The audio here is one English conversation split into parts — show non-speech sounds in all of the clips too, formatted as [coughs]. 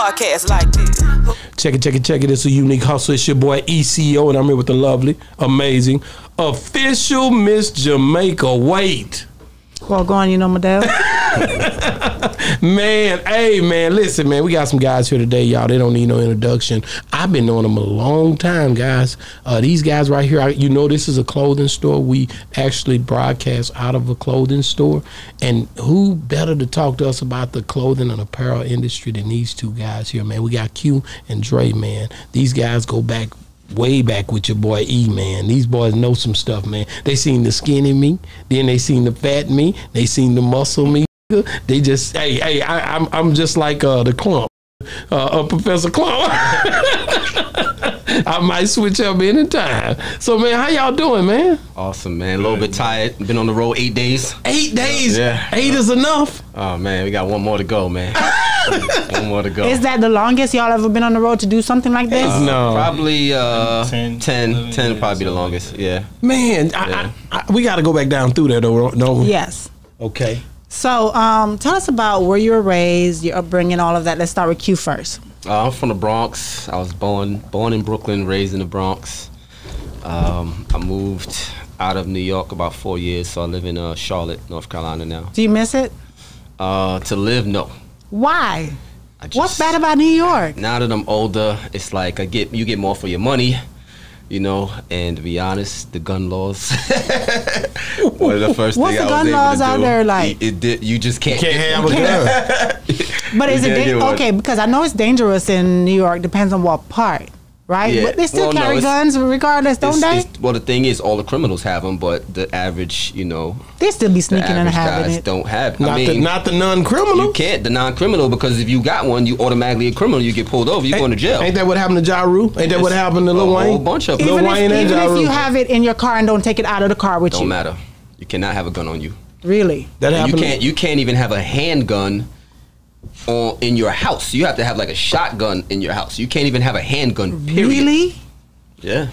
broadcast like this. Check it, check it, check it. It's a unique hustle. It's your boy ECO, and I'm here with the lovely, amazing, official Miss Jamaica. Wait. Well, go on, you know, Madelle. [laughs] [laughs] Man, hey man, listen, man, we got some guys here today, y'all. They don't need no introduction. I've been knowing them a long time, guys. Uh, these guys right here, I, you know, this is a clothing store. We actually broadcast out of a clothing store, and who better to talk to us about the clothing and apparel industry than these two guys here, man? We got Q and Dre, man. These guys go back way back with your boy E man. These boys know some stuff, man. They seen the skinny me, then they seen the fat me, they seen the muscle me. They just hey hey I, I'm I'm just like uh, the Klump, uh, uh, Professor Klump. [laughs] I might switch up anytime. So man, how y'all doing, man? Awesome, man. A little bit tired. Been on the road eight days. Eight days. Yeah. Eight is enough. Oh man, we got one more to go, man. [laughs] one more to go. Is that the longest y'all ever been on the road to do something like this? Uh, No. Probably uh, 10, 10, 10, probably be the longest. Yeah. Man, I, Yeah. I, I, we got to go back down through there though, don't we? Yes. Okay. So, um, tell us about where you were raised, your upbringing, all of that. Let's start with Q first. Uh, I'm from the Bronx. I was born born in Brooklyn, raised in the Bronx. Um, I moved out of New York about four years, so I live in uh, Charlotte, North Carolina now. Do you miss it? Uh, to live, no. Why? Just, What's bad about New York? now that I'm older, it's like I get you get more for your money, you know. And to be honest, the gun laws. [laughs] one of the first What's thing the I gun was able laws out there like? It, it did, you just can't. Can't get- have a gun. But is it da- okay? Because I know it's dangerous in New York. Depends on what part, right? Yeah. But they still Well, carry it's- guns regardless, don't It's- they? it's- well, the thing is, all the criminals have them, but the average, you know, They still be the sneaking and having guys it. don't have. Not I mean, the not the non-criminal. you can't the non-criminal because if you got one, you automatically a criminal. You get pulled over, you going to jail. Ain't that what happened to Ja Rule? Ain't that what happened to a Lil whole Wayne? bunch of them. Lil even if, Wayne and even Ja if you have it in your car and don't take it out of the car with you. Don't matter. You cannot have a gun on you. Really? That And you can't. You can't even have a handgun on in your house. You have to have like a shotgun in your house. You can't even have a handgun. Period. Really? Yeah.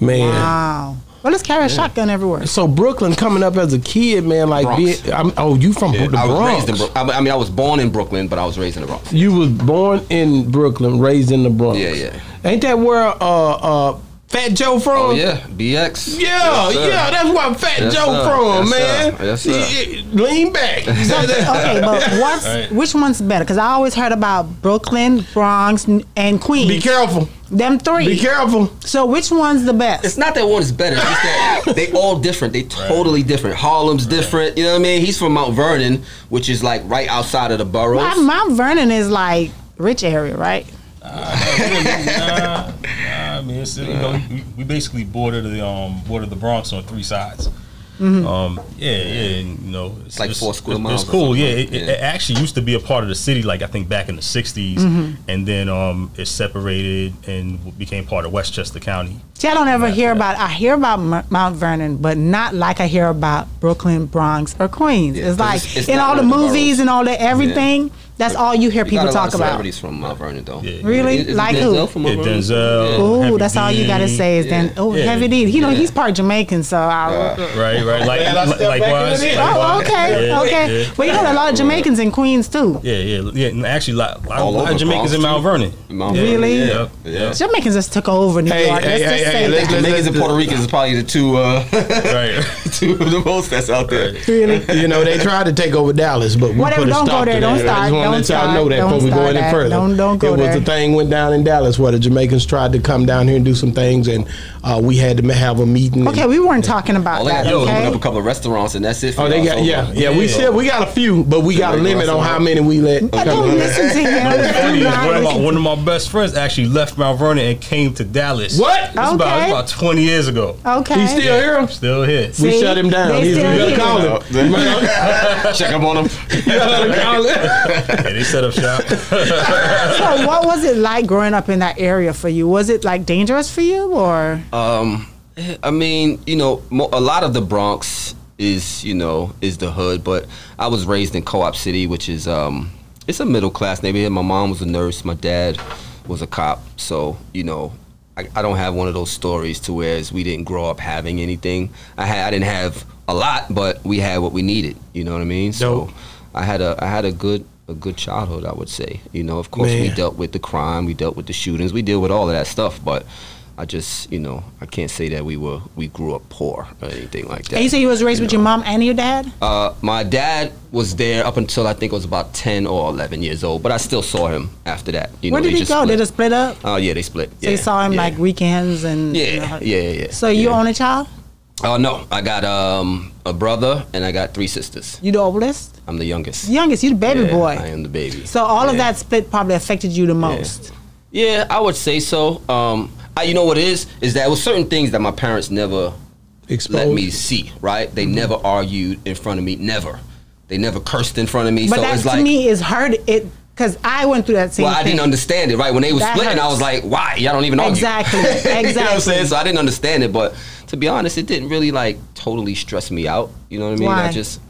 man. Wow. Well, let's carry a shotgun everywhere. So Brooklyn coming up as a kid, man, like Bronx. be- I'm, oh, you from the I was Bronx? raised in Brooklyn. I mean, I was born in Brooklyn, but I was raised in the Bronx. You was born in Brooklyn, raised in the Bronx. Yeah, yeah. Ain't that where uh uh Fat Joe from? Oh yeah, BX. Yeah, Yes, yeah, that's where Fat Yes, Joe sir. from, Yes, man. sir. Yes, sir. Yeah, yeah, Lean back. [laughs] okay, but [laughs] what's Right. which one's better? Because I always heard about Brooklyn, Bronx, and Queens. Be careful. Them three. Be careful. So which one's the best? It's not that one is better. It's that [laughs] they all different. They totally different. Harlem's different. You know what I mean? He's from Mount Vernon, which is like right outside of the boroughs. Mount, Mount Vernon is like rich area, right? Nah, nah, I mean, it's, you know, we, we basically border the um border the Bronx on three sides. Um, yeah, yeah, and, you know, it's like four square miles It's cool. Yeah, it, that. it actually used to be a part of the city, like I think back in the '60s, and then um, it separated and became part of Westchester County. See, I don't ever hear about. I hear about M- Mount Vernon, but not like I hear about Brooklyn, Bronx, or Queens. Yeah, it's like it's- in all the the movies and all that everything. That's all you hear We got people a lot talk of about. celebrities from Mount Vernon, though. Yeah. Really? Isn't Like Denzel who? From Yeah, Mount Vernon? Denzel. Oh, that's all you gotta say is then. Yeah. Oh, Yeah. Heavy D. You know Yeah. he's part Jamaican, so I. Right, right, like, Man, like likewise. it. Oh, okay, Yeah, okay. yeah. Well, you know, a lot of Jamaicans in Queens too. Yeah, yeah, yeah. And actually, like, a All lot over of Jamaicans Bronx, in Mount. Vernon. Mount Yeah, Really? Yeah. Yeah. yeah. Jamaicans just took over New Hey, York. hey, Let's hey, just hey, say let's- that. let's- and Puerto Ricans is probably the two, uh, Right. [laughs] two of the most that's out there. really. You know, they tried to take over Dallas, but Whatever, don't go there, don't start, just want to don't let y'all start, know that don't before we go any that. further. Don't- don't go It was there. a thing went down in Dallas where the Jamaicans tried to come down here and do some things, and uh, we had to have a meeting. Okay, and, we weren't talking about All they that. got to do open up a couple of restaurants, and that's it. For Oh, they got So, yeah, uh, yeah. We Yeah. said we got a few, but we got a limit on how many we let. I don't listen to him. Funny Do is not one of, my, one of my best friends actually left Mount Vernon and came to Dallas. What? It's about, it's Okay. about 20 years ago. Okay. He's still here. Still here. We shut him down. They He's, we still better call him. Check up on them. we better call him. [laughs] [laughs] Yeah, they set up shop. [laughs] So, what was it like growing up in that area for you? Was it like dangerous for you, or Um, I mean, you know, a lot of the Bronx is, you know, is the hood, but I was raised in Co-op City, which is um, it's a middle class neighborhood. My mom was a nurse, my dad was a cop, so you know, I, I don't have one of those stories to whereas we didn't grow up having anything. I had, I didn't have a lot, but we had what we needed. You know what I mean? Dope. So I had a, I had a good, a a good childhood. I would say. You know, of course, we dealt with the crime, we dealt with the shootings, we deal with all of that stuff. But I just, you know, I can't say that we were we grew up poor or anything like that. And you say you was raised with your mom and your dad? Uh, my dad was there up until I think I was about ten or eleven years old, but I still saw him after that. You Where know, did he just go? split. Did it split up? Oh yeah, they split. So yeah, you saw him yeah. like weekends and Yeah, you know, yeah, yeah, yeah. So you yeah. only child? Oh no, I got um a brother and I got three sisters. You the oldest? I'm the youngest. Youngest, you the baby Yeah, boy. I am the baby. So all of that split probably affected you the most. Yeah, I would say so. Um, I, you know what it is? Is that it was certain things that my parents never Exposed. let me see. Right? They never argued in front of me. Never. They never cursed in front of me. But so that it's to like. me is hurt it because I went through that same well, I thing. didn't understand it, right? When they were splitting, I was like, why? Y'all don't even argue. Exactly, [laughs] you know what I'm exactly. saying? So I didn't understand it, but to be honest, it didn't really like totally stress me out. You know what I mean? Why? I just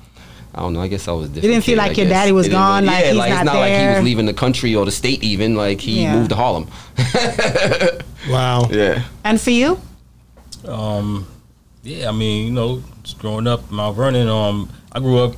I don't know. I guess I was different. didn't feel kid, like I your guess. daddy was It didn't gone, like yeah, he's like it's not not like he was leaving the country or the state even. Like he Yeah. moved to Harlem. [laughs] Wow. yeah. and for you? Um, yeah, I mean, you know, just growing up in Mount Vernon, um, I grew up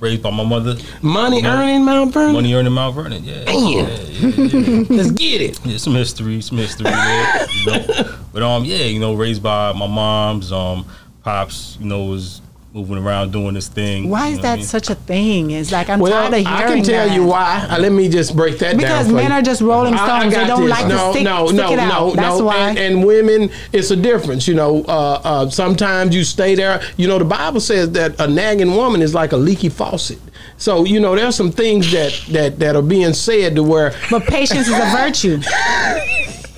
raised by my mother. Money Money- earning Mount Vernon. Money earning Mount Vernon, yeah. Damn. Yeah, yeah, yeah. Let's get it. Yeah, some history, some history there. You know? [laughs] But um, yeah, you know, raised by my mom's, um, pops, you know, was moving around doing this thing. Why you is know that I mean? such a thing? It's like I'm Well, tired of hearing. I can tell that. you why. Uh, let me just break that down. Because men you. are just rolling I- I stones. They don't this. like to no, stick- no, stick no, it out. No, That's no. why. And, and women, it's a difference. You know, uh, uh, sometimes you stay there. You know, the Bible says that a nagging woman is like a leaky faucet. So you know, there's some things that that that are being said to where But patience is a virtue.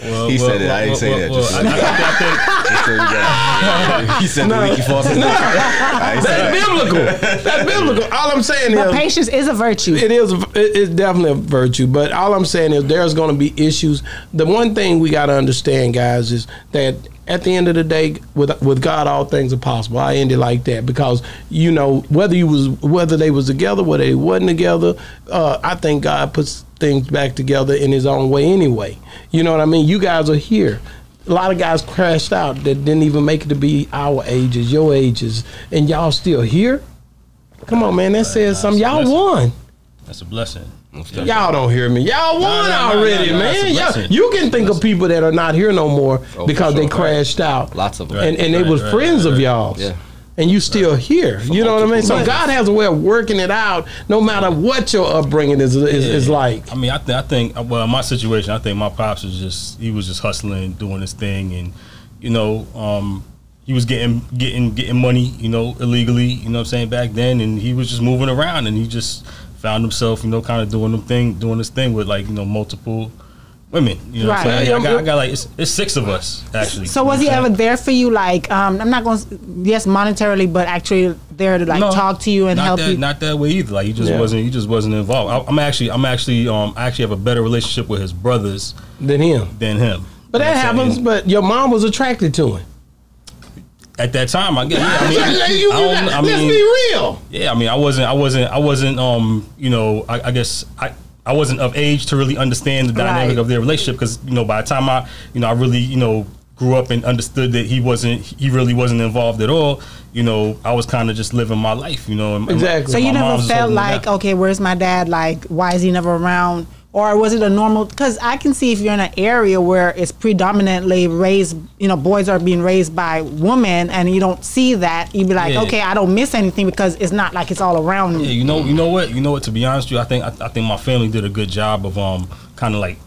Well, He well, said it. I well, didn't say well, that. well, Just I, so I, you I think Just so you got- he said the leaky faucet. [laughs] I ain't say that's that. biblical. That's biblical. All I'm saying But is. patience is a virtue. It is. It is definitely a virtue, but all I'm saying is there's going to be issues. The one thing we got to understand, guys, is that at the end of the day, with with God, all things are possible. I end it like that because you know whether you was whether they was together, whether they wasn't together. Uh, I think God puts things back together in His own way anyway. You know what I mean? You guys are here. A lot of guys crashed out that didn't even make it to be our ages, your ages, and y'all still here. Come on, man. That says something. Y'all won. that's a blessing. Y'all don't hear me. Y'all won no, no, already, no, no, man. Y'all, you can think of people that are not here no more Oh, because for they sure. crashed out. Lots of them. Right. And, and they was right, friends right, of right. y'all's. Yeah. And you still here. you know what I mean? So God has a way of working it out no matter what your upbringing is is, is like. I mean, I think I think well, in my situation, I think my pops was just he was just hustling, doing his thing, and you know, um, he was getting getting getting money, you know, illegally. You know, what I'm saying back then, and he was just moving around, and he just found himself, you know, kind of doing them thing, doing this thing with like you know multiple women. You know, what I'm saying? I, got, I got like it's, it's six of us actually. So was he ever there for you? Like, um, I'm not going to, yes, monetarily, but actually there to like No, talk to you and not help that, you. Not that way either. Like he just Yeah. wasn't. He just wasn't involved. I, I'm actually. I'm actually. Um. I actually have a better relationship with his brothers Than him. than him. But You that what I'm saying? happens. But your mom was attracted to him. at that time. I guess. Yeah, I mean, [laughs] You- you I don't- got- I let's mean, be real. yeah. I mean, I wasn't. I wasn't. I wasn't. Um. You know. I, I guess. I. I wasn't of age to really understand the dynamic Right. of their relationship because you know by the time I you know I really you know grew up and understood that he wasn't he really wasn't involved at all. You know I was kind of just living my life. You know. and- and my- Exactly. so you never felt like, okay, where's my dad? Like, why is he never around? Or was it a normal? Because I can see if you're in an area where it's predominantly raised, you know, boys are being raised by women, and you don't see that, you'd be like, Yeah. okay, I don't miss anything because it's not like it's all around Yeah, you know, you know what, you know what. To be honest with you, I think I, I think my family did a good job of um kind of like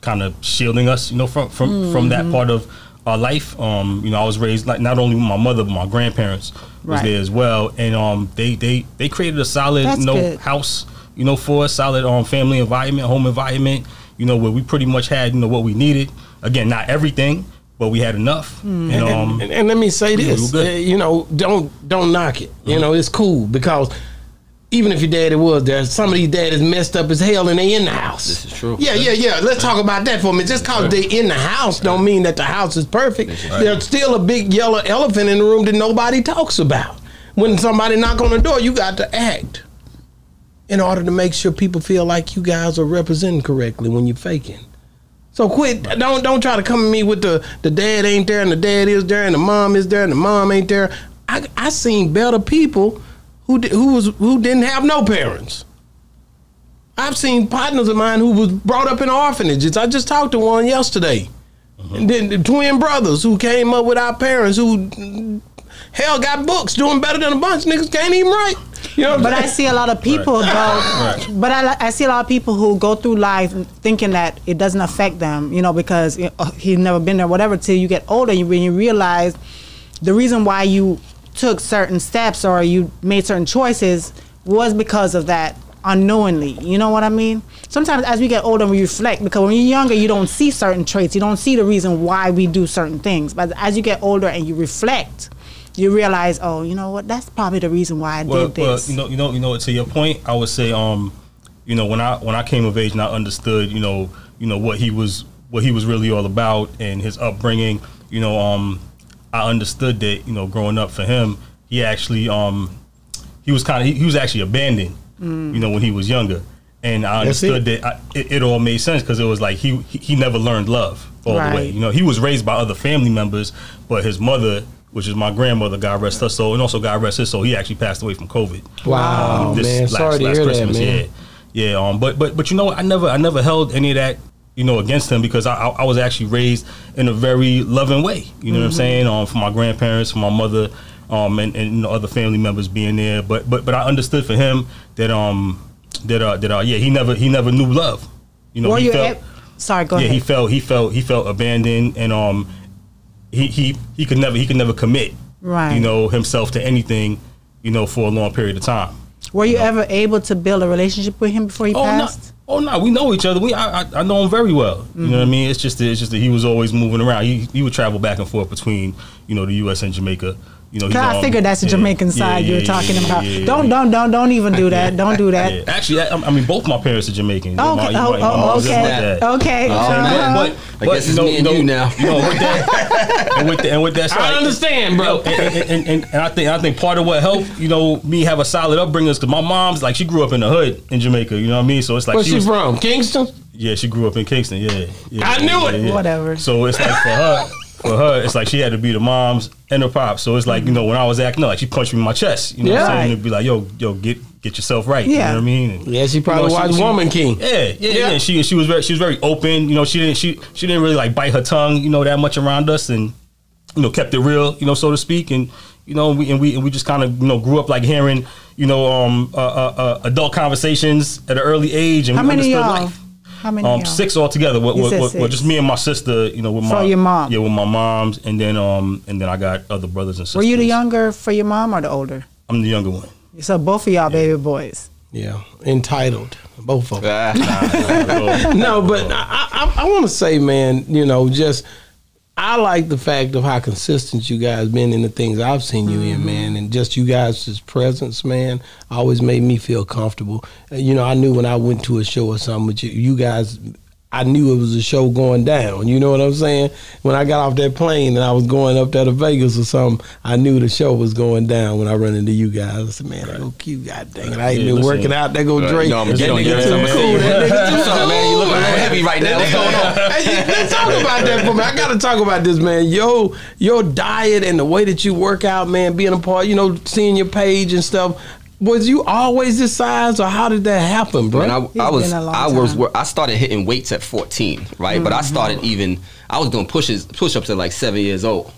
kind of shielding us, you know, from from from Mm-hmm. that part of our life. Um, you know, I was raised like not only with my mother but my grandparents was Right. there as well, and um they they they created a solid That's you know good. house, you know, for a solid um family environment, home environment, you know, where we pretty much had you know what we needed. Again, not everything, but we had enough. Hmm. And um, And, and let me say this, we're uh, you know, don't don't knock it. You know, it's cool because even if your daddy was there, some of these daddies messed up as hell and they in the house. This is true. Yeah, yeah, yeah. Let's talk about that for a minute. Just cause they in the house don't mean that the house is perfect. There's still a big yellow elephant in the room that nobody talks about. When somebody knock on the door, you got to act in order to make sure people feel like you guys are representing correctly when you're faking. So quit. Don't don't try to come at me with the the dad ain't there and the dad is there and the mom is there and the mom ain't there. I I seen better people who who was who didn't have no parents. I've seen partners of mine who was brought up in orphanages. I just talked to one yesterday. Uh-huh. And then the twin brothers who came up with our parents who hell got books doing better than a bunch of niggas can't even write. You know But I see a lot of people Right. though. But I, I see a lot of people who go through life thinking that it doesn't affect them, you know, because he's never been there, whatever. Till you get older, you, when you realize the reason why you took certain steps or you made certain choices was because of that unknowingly. You know what I mean? Sometimes as we get older, we reflect because when you're younger, you don't see certain traits. You don't see the reason why we do certain things. But as you get older and you reflect, you realize, oh, you know what? That's probably the reason why I well, did well, this. you know, you know, you know. To your point, I would say, um, you know, when I when I came of age and I understood, you know, you know what he was what he was really all about and his upbringing. You know, um, I understood that, you know, growing up for him, he actually, um, he was kind of he, he was actually abandoned. You know, when he was younger, and I understood that I, it, it all made sense because it was like he, he he never learned love all the way. You know, he was raised by other family members, but his mother, which is my grandmother, God rest her soul, and also God rest his soul, he actually passed away from COVID. Wow, Um, man. Sorry to hear that, man. Yeah, yeah. Um, but but but you know. I never I never held any of that you know against him because I I, I was actually raised in a very loving way. You know what I'm saying? Um, for my grandparents, for my mother, um, and and you know, other family members being there. But but but I understood for him that um that uh that uh yeah he never he never knew love. You know, Were he you? felt. ab- sorry, go yeah, ahead. he felt he felt he felt abandoned, and um, he he he could never he could never commit, Right. You know himself to anything, you know, for a long period of time. Were you ever able to build a relationship with him before he Oh no, passed? oh no, we know each other. We I, I, I know him very well. You know what I Mm-hmm. mean? It's just that, it's just that he was always moving around. He he would travel back and forth between you know the U.S. and Jamaica. You know, he's, Cause I um, figured that's the yeah, Jamaican yeah, side you yeah, were talking yeah, about. yeah, yeah, don't, don't, don't, don't even do that. Don't do that. Yeah. Actually, I, I mean, both my parents are Jamaican. Oh, okay. my- Oh, my oh, okay. like. Okay. You I'm? Uh-huh. But, I but, guess it's no, me and no, you now. You know, with that, [laughs] and with, the, and with that, so I like, understand, bro. and, and, and, and, and I think I think part of what helped, you know, me have a solid upbringing is because my mom's like she grew up in the hood in Jamaica. You know what I mean? So it's like Where's she she was, from? Kingston? yeah, she grew up in Kingston. Yeah, yeah I knew it. yeah, yeah. Whatever. So it's like for her, for her, it's like she had to be the moms and the pops. So it's like you know when I was acting up, like she punched me in my chest. You know what I'm saying? It'd be like, yo, yo, get get yourself right. You know what I mean? And, Yeah, she probably you know, watched she- Woman King. yeah, yeah, Yeah. yeah. She she was very she was very open. You know, she didn't she she didn't really like bite her tongue. You know that much around us, and you know kept it real. You know, so to speak, and you know we and we and we just kind of you know grew up like hearing you know um uh, uh, uh, adult conversations at an early age, and How we many y'all? life. How many? Um, y'all? six altogether. With, You with, said with, with six. just me and my sister. You know, with For my your mom. Yeah, with my moms, and then um and then I got other brothers and sisters. Were you the younger for your mom or the older? I'm the younger one. So both of y'all baby boys. Yeah, entitled. Both of them. [laughs] [laughs] No, but I, I, I want to say, man, you know, just I like the fact of how consistent you guys been in the things I've seen you in, man, and just you guys' presence, man, always made me feel comfortable. Uh, You know, I knew when I went to a show or something with you, you guys. I knew it was a show going down. You know what I'm saying? When I got off that plane and I was going up there to Vegas or something, I knew the show was going down when I run into you guys. I said, man, that go cute. God dang it. I ain't Yeah, been listen. working out. That go Right, Drake. you know I'm that nigga too ass. cool. That nigga too up, man? You looking a little heavy right now. What's going on? [laughs] Hey, let's talk about that for me. I got to talk about this, man. Yo, your diet and the way that you work out, man. Being a part, you know, seeing your page and stuff. Was you always this size, or how did that happen, bro? And I, I was been a long I was time. I started hitting weights at 14, right? But I mm-hmm. started even I was doing pushes push ups at like seven years old.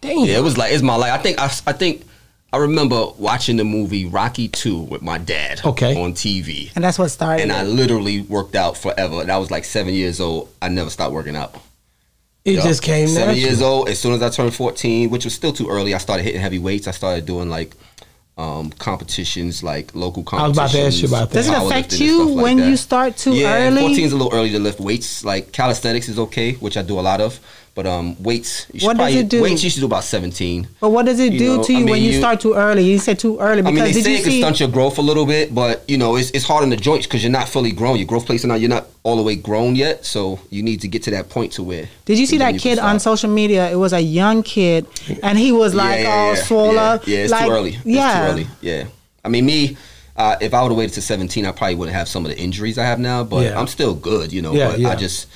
Damn. Yeah, it was like it's my life. I think I, I think I remember watching the movie Rocky 2 with my dad Okay. on TV. And that's what started. And I literally worked out forever. And I was like seven years old. I never stopped working out. it Yup. just came seven natural. years old. As soon as I turned 14, which was still too early, I started hitting heavy weights. I started doing like um, competitions, like local I was about competitions. to ask you about that. Does it affect you like when that. you start too yeah, early? 14 is a little early to lift weights. Like calisthenics is okay, which I do a lot of. But um, weights, you should What does it do? Weights you should do about 17. But what does it You do know, to you I when you, you- start too early? You said too early I because mean, they did say you it can stunt your growth a little bit, but you know, it's, it's hard on the joints because you're not fully grown. Your growth plates are not, you're not all the way grown yet. So you need to get to that point to where. Did you see that can kid on social media? It was a young kid, and he was like yeah, all yeah, swole yeah, up. Yeah, it's like, too early. It's yeah. too early. Yeah. I mean, me, uh, if I would have waited to 17, I probably wouldn't have some of the injuries I have now, but Yeah. I'm still good, you know. Yeah, but yeah. I just,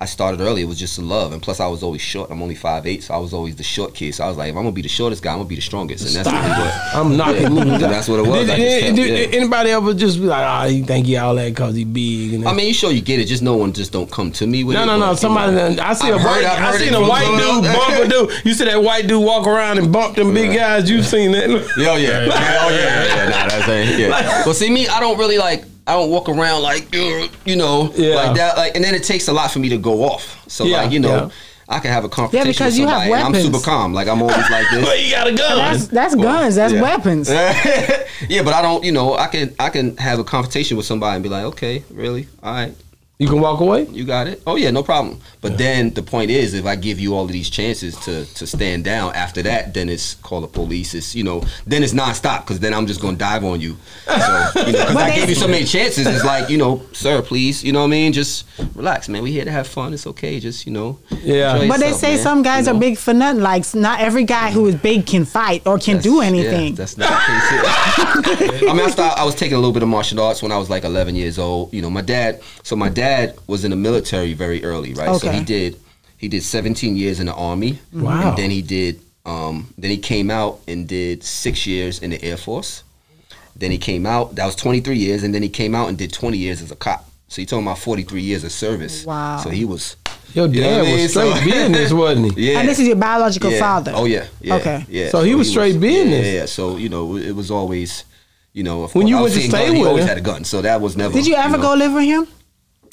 I started early. It was just a love, and plus I was always short. I'm only five eight, so I was always the short kid. So I was like, if I'm gonna be the shortest guy, I'm gonna be the strongest, and that's what it was. I'm knocking Yeah, that's what it was. Did, I just kept- did- yeah. anybody ever just be like, ah, oh, you think he all that because he big? And I mean, you sure you get it. Just no one just don't come to me with no, it. no, but, no. Somebody, done, I see a I've heard- white, I seen a white dude bump a dude. You see that white dude walk around and bump them big guys. You've seen that? [laughs] Yeah, yeah, yeah. [laughs] Oh, yeah, yeah, yeah. Nah, that's it. Yeah. Well, see, me, I don't really like. I don't walk around like, you know, Yeah. like that. Like, and then it takes a lot for me to go off. So, Yeah, like, you know, yeah. I can have a confrontation because with you have somebody, and I'm super calm. Like, I'm always like this. [laughs] Well, you got a gun. That's that's guns. That's yeah. weapons. [laughs] yeah, but I don't. You know, I can I can have a confrontation with somebody and be like, okay, really, all right, You can walk away. you got it. Oh yeah, no problem. But then the point is, if I give you all of these chances to to stand down, after that, then it's call the police. It's you know, then it's nonstop because then I'm just gonna dive on you. So you know, because But I gave you so many chances. It's like you know, sir, please, you know what I mean? Just relax, man. We here to have fun. It's okay. Just you know, Yeah. enjoy But they say man. some guys You are big for nothing. Like not every guy who is big can fight or can do anything. Yeah, that's not the case. [laughs] I mean, I started, I was taking a little bit of martial arts when I was like 11 years old. You know, my dad. So my dad was in the military very early, right? So he did he did 17 years in the army. Wow. And then he did. Um, then he came out and did six years in the Air Force. Then he came out. That was 23 years, and then he came out and did 20 years as a cop. So he told talking about 43 years of service. Wow. So he was. Your You know dad I mean? was straight So- [laughs] business, wasn't he? Yeah. And this is your biological yeah. father. Oh yeah, yeah. Okay. Yeah. So he was straight business. Yeah, yeah. So you know, it was always, you know, of When course, you was went to stay gun, he always him- had a gun. So that was never. Did you ever know. go live with him?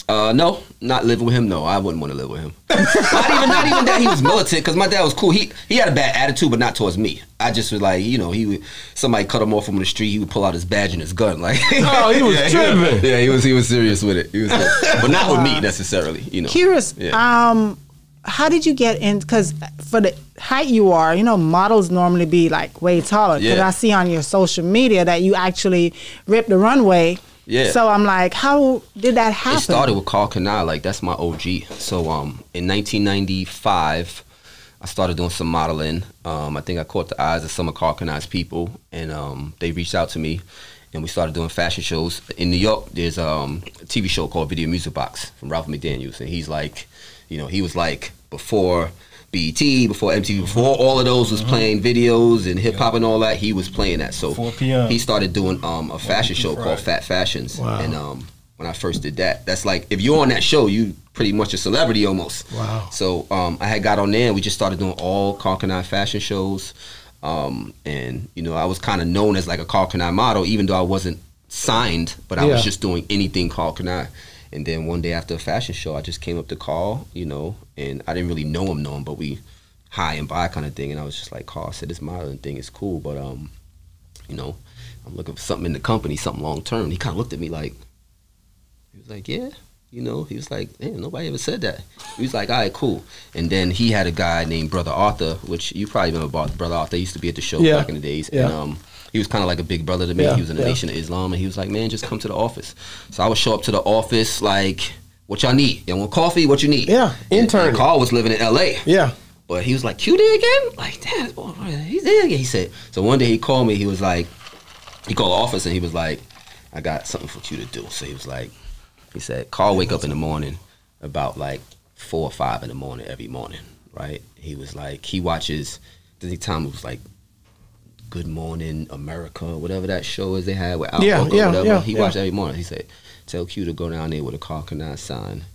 Uh, no, not living with him. No, I wouldn't want to live with him. [laughs] not even, not even that he was militant. Because my dad was cool. He he had a bad attitude, but not towards me. I just was like, you know, he would somebody cut him off from the street. He would pull out his badge and his gun. Like, [laughs] Oh, he was yeah, tripping. yeah, he was he was serious with it. He was, but not with me [laughs] necessarily. You know. Curious. Yeah. Um, how did you get in? Because for the height you are, you know, models normally be like way taller. Because Yeah. I see on your social media that you actually ripped the runway. Yeah. So I'm like, how did that happen? It started with Karl Kani, like that's my OG. So um, in 1995, I started doing some modeling. Um, I think I caught the eyes of some of Karl Kani's people, and um, they reached out to me, and we started doing fashion shows in New York. There's um, a TV show called Video Music Box from Ralph McDaniels, and he's like, you know, he was like before. BET, before MTV, before all of those was playing videos and hip hop and all that, he was playing that. So 4 p.m. he started doing um, a fashion show Friday. called Fat Fashions, Wow. and um, when I first did that, that's like if you're on that show, you pretty much a celebrity almost. Wow. So um, I had got on there, and we just started doing all Karl fashion shows, um, and you know I was kind of known as like a Karl Kani model, even though I wasn't signed, but I Yeah. was just doing anything Karl Kani. And then one day after a fashion show, I just came up to Karl, you know, and I didn't really know him, know him, but we high and by kind of thing. And I was just like, Karl I said, this modeling thing is cool, but um, you know, I'm looking for something in the company, something long term. He kind of looked at me like, he was like, yeah. You know, he was like, nobody ever said that. He was like, all right, cool. And then he had a guy named Brother Arthur, which you probably remember about Brother Arthur. He used to be at the show Yeah. back in the days. Yeah. And um, he was kind of like a big brother to me. Yeah, He was in the yeah. Nation of Islam. And he was like, man, just come to the office. So I would show up to the office like, what y'all need? Y'all want coffee? What you need? Yeah, intern. And Karl was living in L.A. Yeah. But he was like, "QD again? Like, damn, boy, he's there again. He said. So one day he called me. He was like, he called the office and he was like, I got something for Q to do. So he was like, he said, Karl wake up in the morning about like four or five in the morning every morning, right? He was like, he watches, the time it was like Good Morning America, whatever that show is they had with Al Yeah, yeah, whatever. yeah, he watched every morning. He said, tell Q to go down there with a Kani sign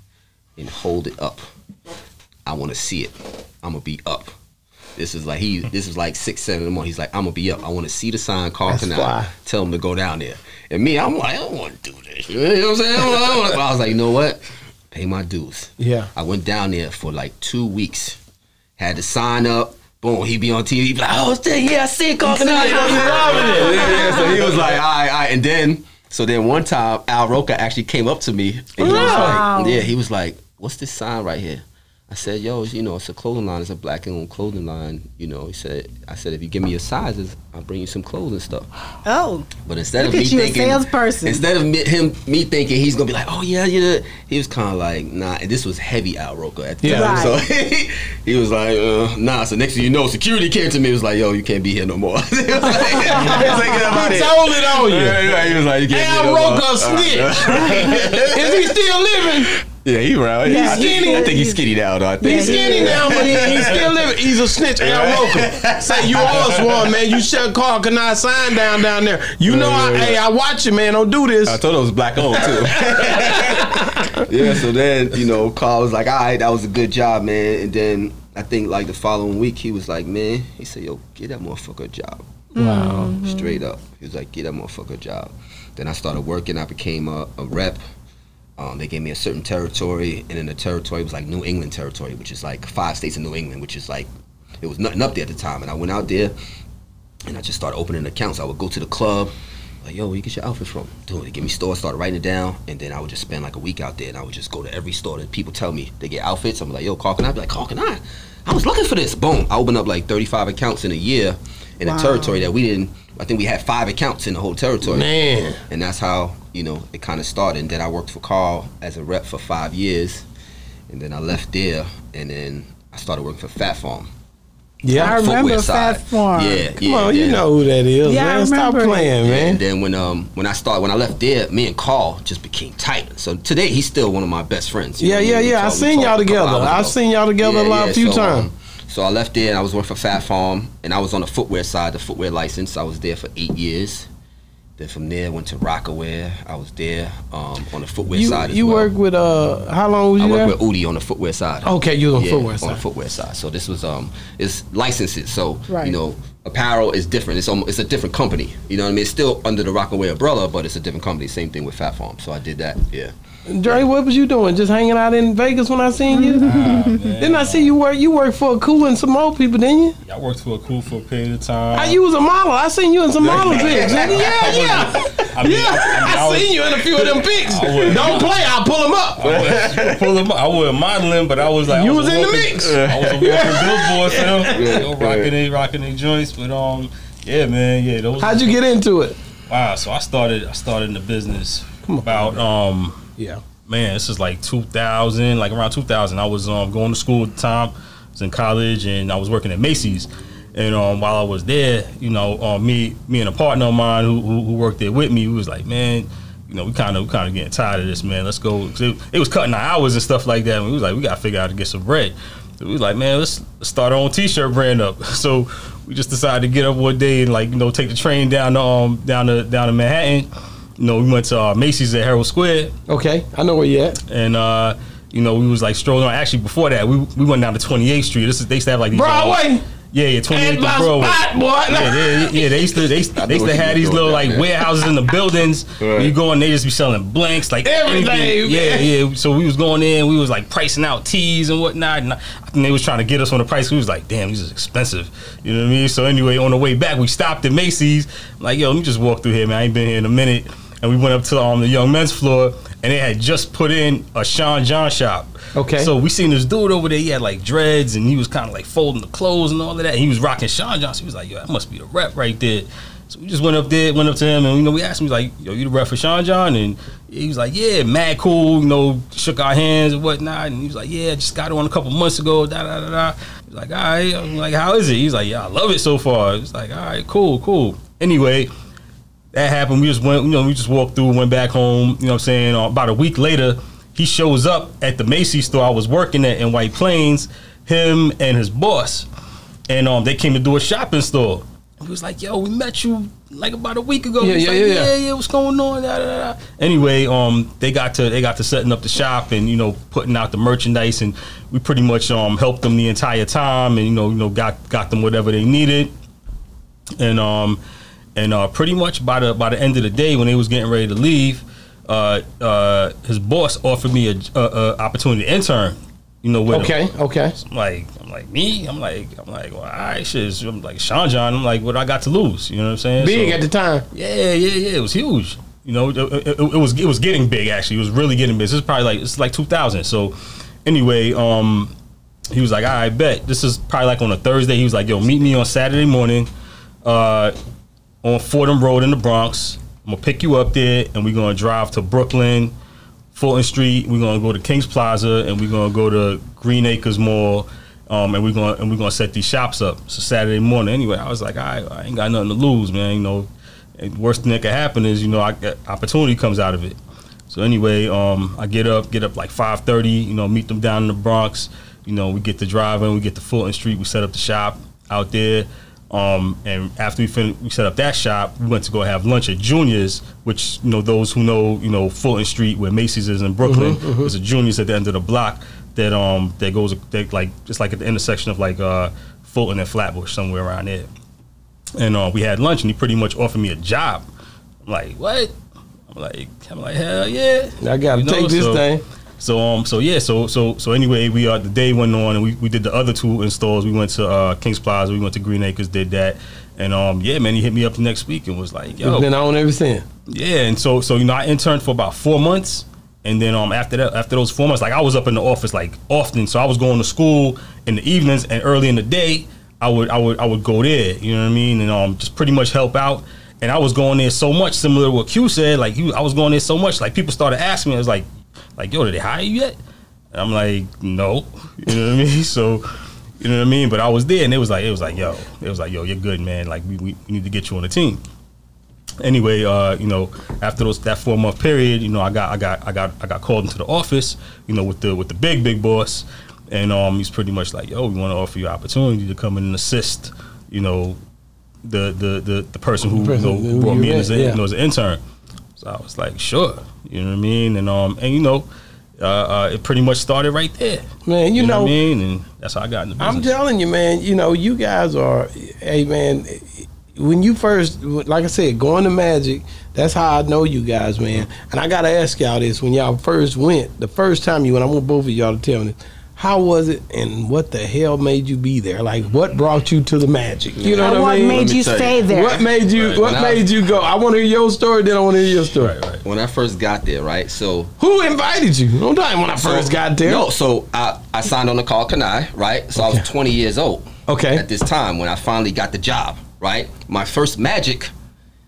and hold it up. I want to see it. I'm gonna be up. This is like he. This is like six, seven in the morning. He's like, I'm gonna be up. I want to see the sign. Call. Tell him to go down there. And me, I'm like, I don't want to do this. You know what I'm saying? I, don't wanna- I don't wanna- I was like, you know what? Pay my dues. Yeah. I went down there for like two weeks. Had to sign up. Boom, he be on TV. He be like, oh, dang, yeah, I see it, Karl Kani. yeah, yeah, so he was like, all right, all right. And then, so then one time, Al Roker actually came up to me. And he was Wow. like, yeah, he was like, what's this sign right here? I said, yo, it's, you know, it's a clothing line. It's a black and owned clothing line. You know, he said, I said, if you give me your sizes, I'll bring you some clothes and stuff. Oh, But instead Look of me at you, a thinking, salesperson. instead of me, him, me thinking he's gonna be like, oh yeah, yeah, he was kind of like, nah. And this was heavy Al Roker at the Yeah. time, so Right. he, [laughs] he was like, uh, nah. So next thing you know, security came to me. Was like, yo, you can't be here no more. [laughs] he was like, [laughs] he was like, "Get up out He told it on you. Yeah, yeah, he was like, you can't Al be here no more. Roker snitch. Is he still living? Yeah, he around. Yeah, I, think, I think he's skinny. skinny now, though. I think He's skinny now, but he, he's still living. He's a snitch. Al Roker. Say you [laughs] always one, man. You shut Karl Kani sign down down there. You know, I, Yeah, yeah. hey, I watch you, man. Don't do this. I told him it was black owned too. [laughs] yeah, so then, you know, Karl was like, all right, that was a good job, man. And then I think like the following week, he was like, man, he said, yo, get that motherfucker a job. Wow. Straight up. He was like, get that motherfucker a job. Then I started working. I became a, a rep. Um, they gave me a certain territory, and then the territory it was like New England territory, which is like five states in New England, which is like, it was nothing up there at the time. And I went out there, and I just started opening accounts. I would go to the club, like, yo, where you get your outfit from? Dude, they give me stores, started writing it down, and then I would just spend like a week out there, and I would just go to every store that people tell me they get outfits. I'm like, yo, Karl Kani? I'd be like, Karl Kani? I was looking for this. Boom. I opened up like 35 accounts in a year in Wow. a territory that we didn't, I think we had five accounts in the whole territory. Man. And that's how, you know, it kind of started. And then I worked for Karl as a rep for five years. And then I left there, and then I started working for Phat Farm. Yeah. I remember. Phat Farm. Yeah, Come yeah. on, you know who that is, Yeah, I man. Stop remember it. playing, and then when um when I started when I left there, me and Karl just became tight. So today he's still one of my best friends. you Yeah, know yeah, I mean? We yeah. I talk- we seen y'all talked a couple together. I've seen y'all together a lot, a few so, times. um, so I left there and I was working for Phat Farm, and I was on the footwear side, the footwear license. I was there for eight years. Then from there went to Rocawear. I was there um, on the footwear You side. You well. work with uh? How long was I you work there? with Udi on the footwear side. Okay, you on Yeah, footwear on side. the footwear side. So this was um, it's licenses. So Right. you know, apparel is different. It's almost, it's a different company. You know what I mean? It's still under the Rocawear umbrella, but it's a different company. Same thing with Phat Farm. So I did that. Yeah. Dre, what was you doing? Just hanging out in Vegas when I seen you? [laughs] Didn't I see you work? You worked for Akoo and some more people, didn't you? I worked for Akoo for a period of time. I, you was a model. I seen you in some model [laughs] pics. Yeah, yeah. I mean, Yeah, I, I, I, was- seen you in a few of them pics. Don't play, I'll pull them up. I was, pull them up. I was modeling, but I was like, You I was a in the mix. I was a walking billboard for them, you know, rocking it, rocking the joints. But um, yeah, man, yeah. Those How'd you get into it? Wow. So I started. I started in the business about um, Yeah. man, this is like 2000, like around 2000. I was um going to school at the time. I was in college and I was working at Macy's. And um, while I was there, you know, um, me, me and a partner of mine who, who, who worked there with me, we was like, man, you know, we kind of, kind of getting tired of this, man. Let's go. It, it was cutting our hours and stuff like that. And we was like, we got to figure out how to get some bread. So we was like, man, let's start our own T-shirt brand up. [laughs] So we just decided to get up one day and like, you know, take the train down to um down to down to Manhattan. You know, we went to uh, Macy's at Herald Square Okay, I know where you at. and uh, you know, we was like strolling. on. Actually, before that, we we went down to 28th Street. This is they used to have like these uh, Broadway. yeah, yeah, 28th Ain't and Broadway. spot, boy. Yeah, yeah, yeah, they used to they they used to have these little like there. warehouses in the buildings. [laughs] When you go in, they just be selling blanks, like Everything, anything. Yeah, yeah. So we was going in, we was like pricing out teas and whatnot. And I I think they was trying to get us on the price. We was like, damn, these is expensive. You know what I mean? So anyway, on the way back, we stopped at Macy's. I'm like, yo, let me just walk through here, man. I ain't been here in a minute. And we went up to um, the young men's floor, and they had just put in a Sean John shop. Okay. So we seen this dude over there. He had like dreads, and he was kind of like folding the clothes and all of that. And he was rocking Sean Johnson. He was like, "Yo, that must be the rep right there." So we just went up there, went up to him, and you know, we asked him, like, "Yo, you the rep for Sean John?" And he was like, "Yeah, mad cool." You know, shook our hands and whatnot. And he was like, "Yeah, just got on a couple months ago." Da da da da. He was like, "All right." I'm like, "How is it?" He's like, "Yeah, I love it so far." It's like, "All right, cool, cool." Anyway, that happened. We just went, you know, we just walked through, went back home. You know what I'm saying? Uh, about a week later, he shows up at the Macy's store I was working at in White Plains, him and his boss. And um, they came to do a shopping store. He was like, yo, we met you like about a week ago. Yeah, yeah, like, yeah, yeah. yeah, what's going on? Da, da, da. Anyway, um, they got to they got to setting up the shop and you know putting out the merchandise and we pretty much um helped them the entire time and you know you know got got them whatever they needed and um and uh, pretty much by the by the end of the day when they was getting ready to leave, uh, uh, his boss offered me a, a, a opportunity to intern. You know, with him. Okay, okay. I'm like, I'm like me. I'm like, I'm like, well, all right, shit. I'm like Sean John. I'm like, what I got to lose? You know what I'm saying? Big So- at the time. yeah, yeah, yeah. It was huge. You know, it, it, it- was it was getting big. Actually, it was really getting big. This is probably like it's like 2000. So, anyway, um, he was like, "All right, bet." This is probably like on a Thursday. He was like, "Yo, meet me on Saturday morning, uh, on Fordham Road in the Bronx. I'm gonna pick you up there, and we're gonna drive to Brooklyn, Fulton Street. We're gonna go to Kings Plaza, and we're gonna go to Green Acres Mall." Um, and we're gonna and we're gonna set these shops up. So Saturday morning. Anyway, I was like, I, I ain't got nothing to lose, man. You know, worst thing that could happen is, you know, I opportunity comes out of it. So anyway, um, I get up, get up like five thirty. You know, meet them down in the Bronx. You know, we get to driving, we get to Fulton Street, we set up the shop out there. Um, and after we fin- we set up that shop, we went to go have lunch at Junior's, which you know those who know you know Fulton Street where Macy's is in Brooklyn. There's a Junior's at the end of the block that um that goes that like just like at the intersection of like uh Fulton and Flatbush somewhere around there. And uh, we had lunch, and he pretty much offered me a job. I'm like, what? I'm like, I'm like, hell yeah. I gotta You know, take this so- thing. So um so yeah so so so anyway we uh the day went on and we, we did the other two installs. We went to uh Kings Plaza we went to Green Acres did that. And um yeah man he hit me up the next week and was like yo. It's been on ever since. yeah and so so you know I interned for about four months. And then um after that after those four months like I was up in the office like often. So I was going to school in the evenings and early in the day I would I would I would go there. You know what I mean? And um just pretty much help out. And I was going there so much similar to what Q said like you I was going there so much like people started asking me. I was like like, yo, did they hire you yet? And I'm like, no. You know what I mean? [laughs] So, you know what I mean? But I was there and it was like, it was like, yo, it was like, yo, you're good, man. Like, we, we, need to get you on the team. Anyway, uh, you know, after those that four month period, you know, I got I got I got I got called into the office, you know, with the with the big big boss, and um, he's pretty much like, yo, we want to offer you opportunity to come in and assist, you know, the the the, the person who, The person you know, who brought me in as, a, yeah. you know, as an intern. I was like, sure, you know what I mean, and um, and you know, uh, uh it pretty much started right there. Man, you, You, know, know, what I mean, and that's how I got in the business. I'm telling you, man. You know, you guys are. Hey, man. When you first, like I said, going to Magic, that's how I know you guys, man. And I gotta ask y'all this: when y'all first went, the first time you went, I want both of y'all to tell me, how was it, and what the hell made you be there? Like, what brought you to the Magic? You know what, what I mean? made Let you tell you. stay there? What made you? Right. What When I- made you go? I want to hear your story. Then I want to hear your story. right, right. When I first got there, right? So Who invited you? Don't tell me when I first so- got there. No, so I, I signed on the Karl Kani, right? So I was 20 years old. Okay. At this time when I finally got the job, right? My first Magic,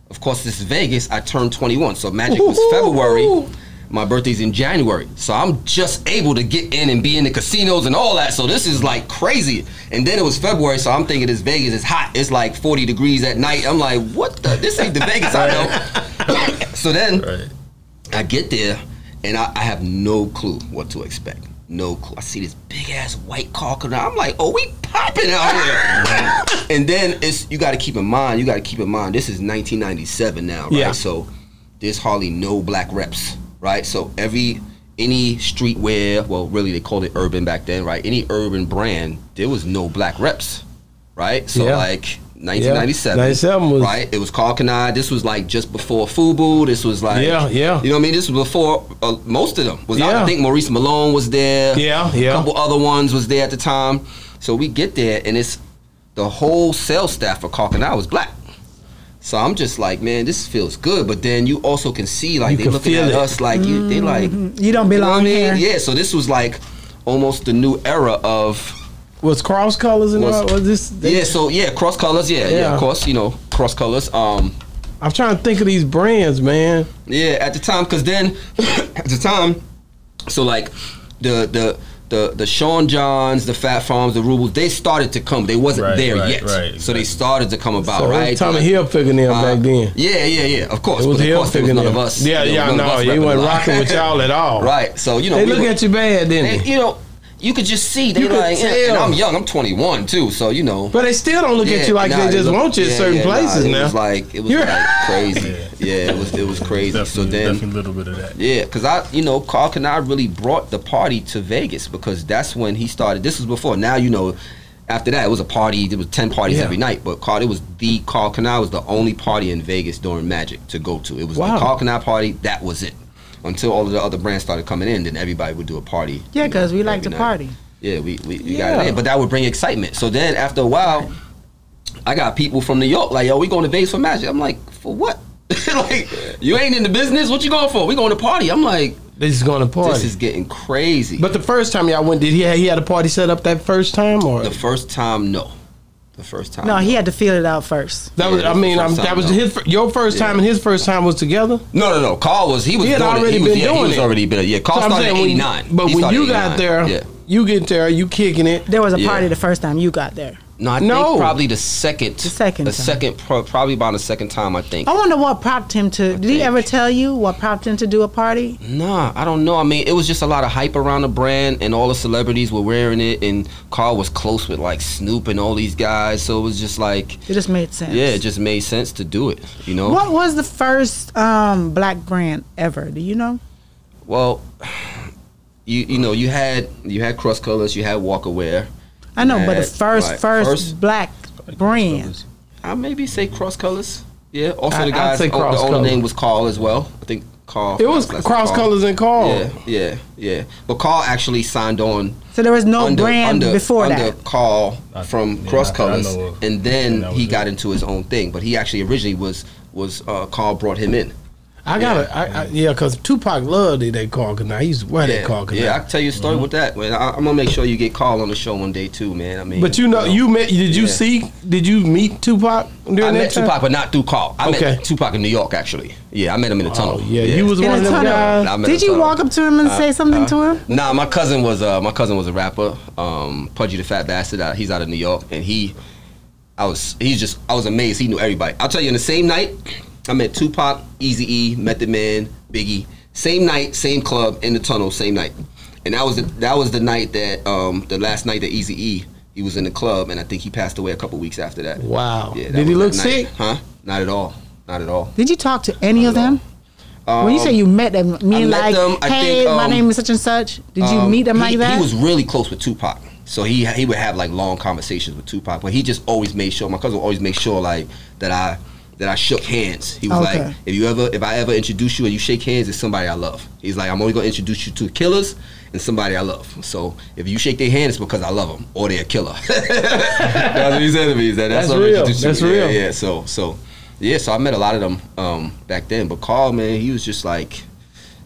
of course, this is Vegas. I turned 21, so Magic was Ooh. February. My birthday's in January, so I'm just able to get in and be in the casinos and all that. So this is like crazy. And then it was February, so I'm thinking this Vegas is hot. It's like 40 degrees at night. I'm like, what the? This ain't the Vegas I know. [laughs] so then Right. I get there and I, I have no clue what to expect. No clue. I see this big ass white car coming out. I'm like, oh, we popping out here. and then it's you got to keep in mind. You got to keep in mind. This is 1997 now, right? Yeah. So there's hardly no black reps, right? So every any streetwear, well, really they called it urban back then, right? Any urban brand, there was no black reps, right? So Yeah. like 1997, 97 was- right? It was Kani. This was like just before Fubu. This was like Yeah, yeah. You know what I mean? This was before uh, most of them was out. Yeah. I think Maurice Malone was there. Yeah, yeah. A couple other ones was there at the time. So we get there and it's the whole sales staff for Kani was black. So I'm just like, man, this feels good. But then you also can see like You they can looking feel at it. us like you, they like You don't you know what belong I mean? here. Yeah. So this was like almost the new era of Was cross colors and Was- all? Was this? yeah. So yeah, cross colors. Yeah, yeah. Yeah. Of course, you know, cross colors. Um. I'm trying to think of these brands, man. Yeah, at the time, because then [coughs] at the time, so like the the the the Sean Johns, the Phat Farms, the Rubles, they started to come. They wasn't Right, there right, yet, right, so they started to come about. So right, Tommy Like, Hill fingernail uh, back then. Yeah, yeah, yeah. Of course, It was but Hill course, there was none fingernail. of us. Yeah, there was yeah, no, he wasn't rocking with y'all at all. right. So you know, They we look were- at you bad, didn't they- they? you know, you could just see they You could like, and, and. I'm young. I'm 21 too, so you know. But they still don't look Yeah, at you like nah, they just look- want you at yeah, certain yeah, nah, places it now. was like it was You're- like [laughs] crazy. Yeah, it was it was crazy. Definitely, so then definitely a little bit of that. Yeah, because I, you know, Karl Kani really brought the party to Vegas because that's when he started. This was before. Now, you know, after that, it was a party. There was 10 parties Yeah. every night. But Karl, it was the Karl Kani was the only party in Vegas during Magic to go to. It was Wow. the Karl Kani party. That was it. Until all of the other brands started coming in, then everybody would do a party. Yeah, because we like to night. party. Yeah, we, we, we Yeah. got it in. But that would bring excitement. So then after a while, I got people from New York like, yo, we going to Vegas for Magic. I'm like, for what? [laughs] like, you ain't in the business? What you going for? We going to party. I'm like, They just going to party. this is getting crazy. but the first time y'all went, did he he had a party set up that first time or the first time, no. The first time. No, he had to feel it out first. that was? yeah, I mean, the um, first that was no. his your first time Yeah. and his first time was together. No, no, no. Karl was he was He had doing it. already He was, been yeah, doing he was already been. Yeah, Karl So started saying, '89. But when you got there, yeah. you get there, you kicking it. There was a Yeah. party the first time you got there. No, I No. think probably the second. The second The time. second, probably about the second time. I think. I wonder what prompted him to. Did he ever tell you what prompted him to do a party? Nah, I don't know. I mean, it was just a lot of hype around the brand, and all the celebrities were wearing it. And Karl was close with like Snoop and all these guys, so it was just like, It just made sense. yeah, it just made sense to do it. You know. What was the first um, black brand ever? Do you know? Well, [sighs] you you know you had you had Cross Colors, you had Walker Wear. I know, but the first, right. first, First- black brand. I maybe say Cross Colors. Yeah. Also, I- the I'd guys. say oh, the owner Colours. name was Carl as well. I think Carl. It was cross Carl. colors and Carl. Yeah, yeah, yeah. But Carl actually signed on So there was no under, brand under, before under that. Carl from yeah, Cross I- I Colors, and then he got it. into his own thing. But he actually originally was was uh, Carl brought him in. I got it. I, I, yeah, because Tupac loved it. They Karl Kani. He's used to wear that Yeah, Karl Kani. yeah. I can tell you a story with that. Man, I, I'm gonna make sure you get called on the show one day too, man. I mean, But you know, you met. Did you Yeah. see? Did you meet Tupac during I that met time? Tupac, but not through Karl. I Okay. met Tupac in New York, actually. Yeah, I met him in the tunnel. Oh, yeah, you was In one a of them tunnel. guys. I met Did you tunnel. walk up to him and say something to him? Nah, my cousin was uh my cousin was a rapper, um, Pudgee Tha Phat Bastard. Uh, he's out of New York, and he, I was he's just I was amazed. He knew everybody. I'll tell you, in the same night, I met Tupac, Easy E, Method Man, Biggie. Same night, same club in the tunnel, same night, and that was the, that was the night that um the last night that Easy E he was in the club, and I think he passed away a couple weeks after that. Wow. Yeah, that Did he look night. sick? Huh? Not at all. Not at all. Did you talk to any of them? when you say you met them, mean met like, them, hey, think, my um, name is such and such. Did you Um, meet them he, like that? He was really close with Tupac, so he he would have like long conversations with Tupac. But he just always made sure. My cousin would always make sure like that I that I shook hands. He was Okay. like, if you ever if I ever introduce you and you shake hands, it's somebody I love. He's like, I'm only gonna introduce you to killers and somebody I love. So if you shake their hand, it's because I love them or they're a killer. [laughs] that's what he said to me. He said, that's, That's real. That's you." real. Yeah, yeah. So so yeah. So I met a lot of them um, back then. But Karl, man, he was just like.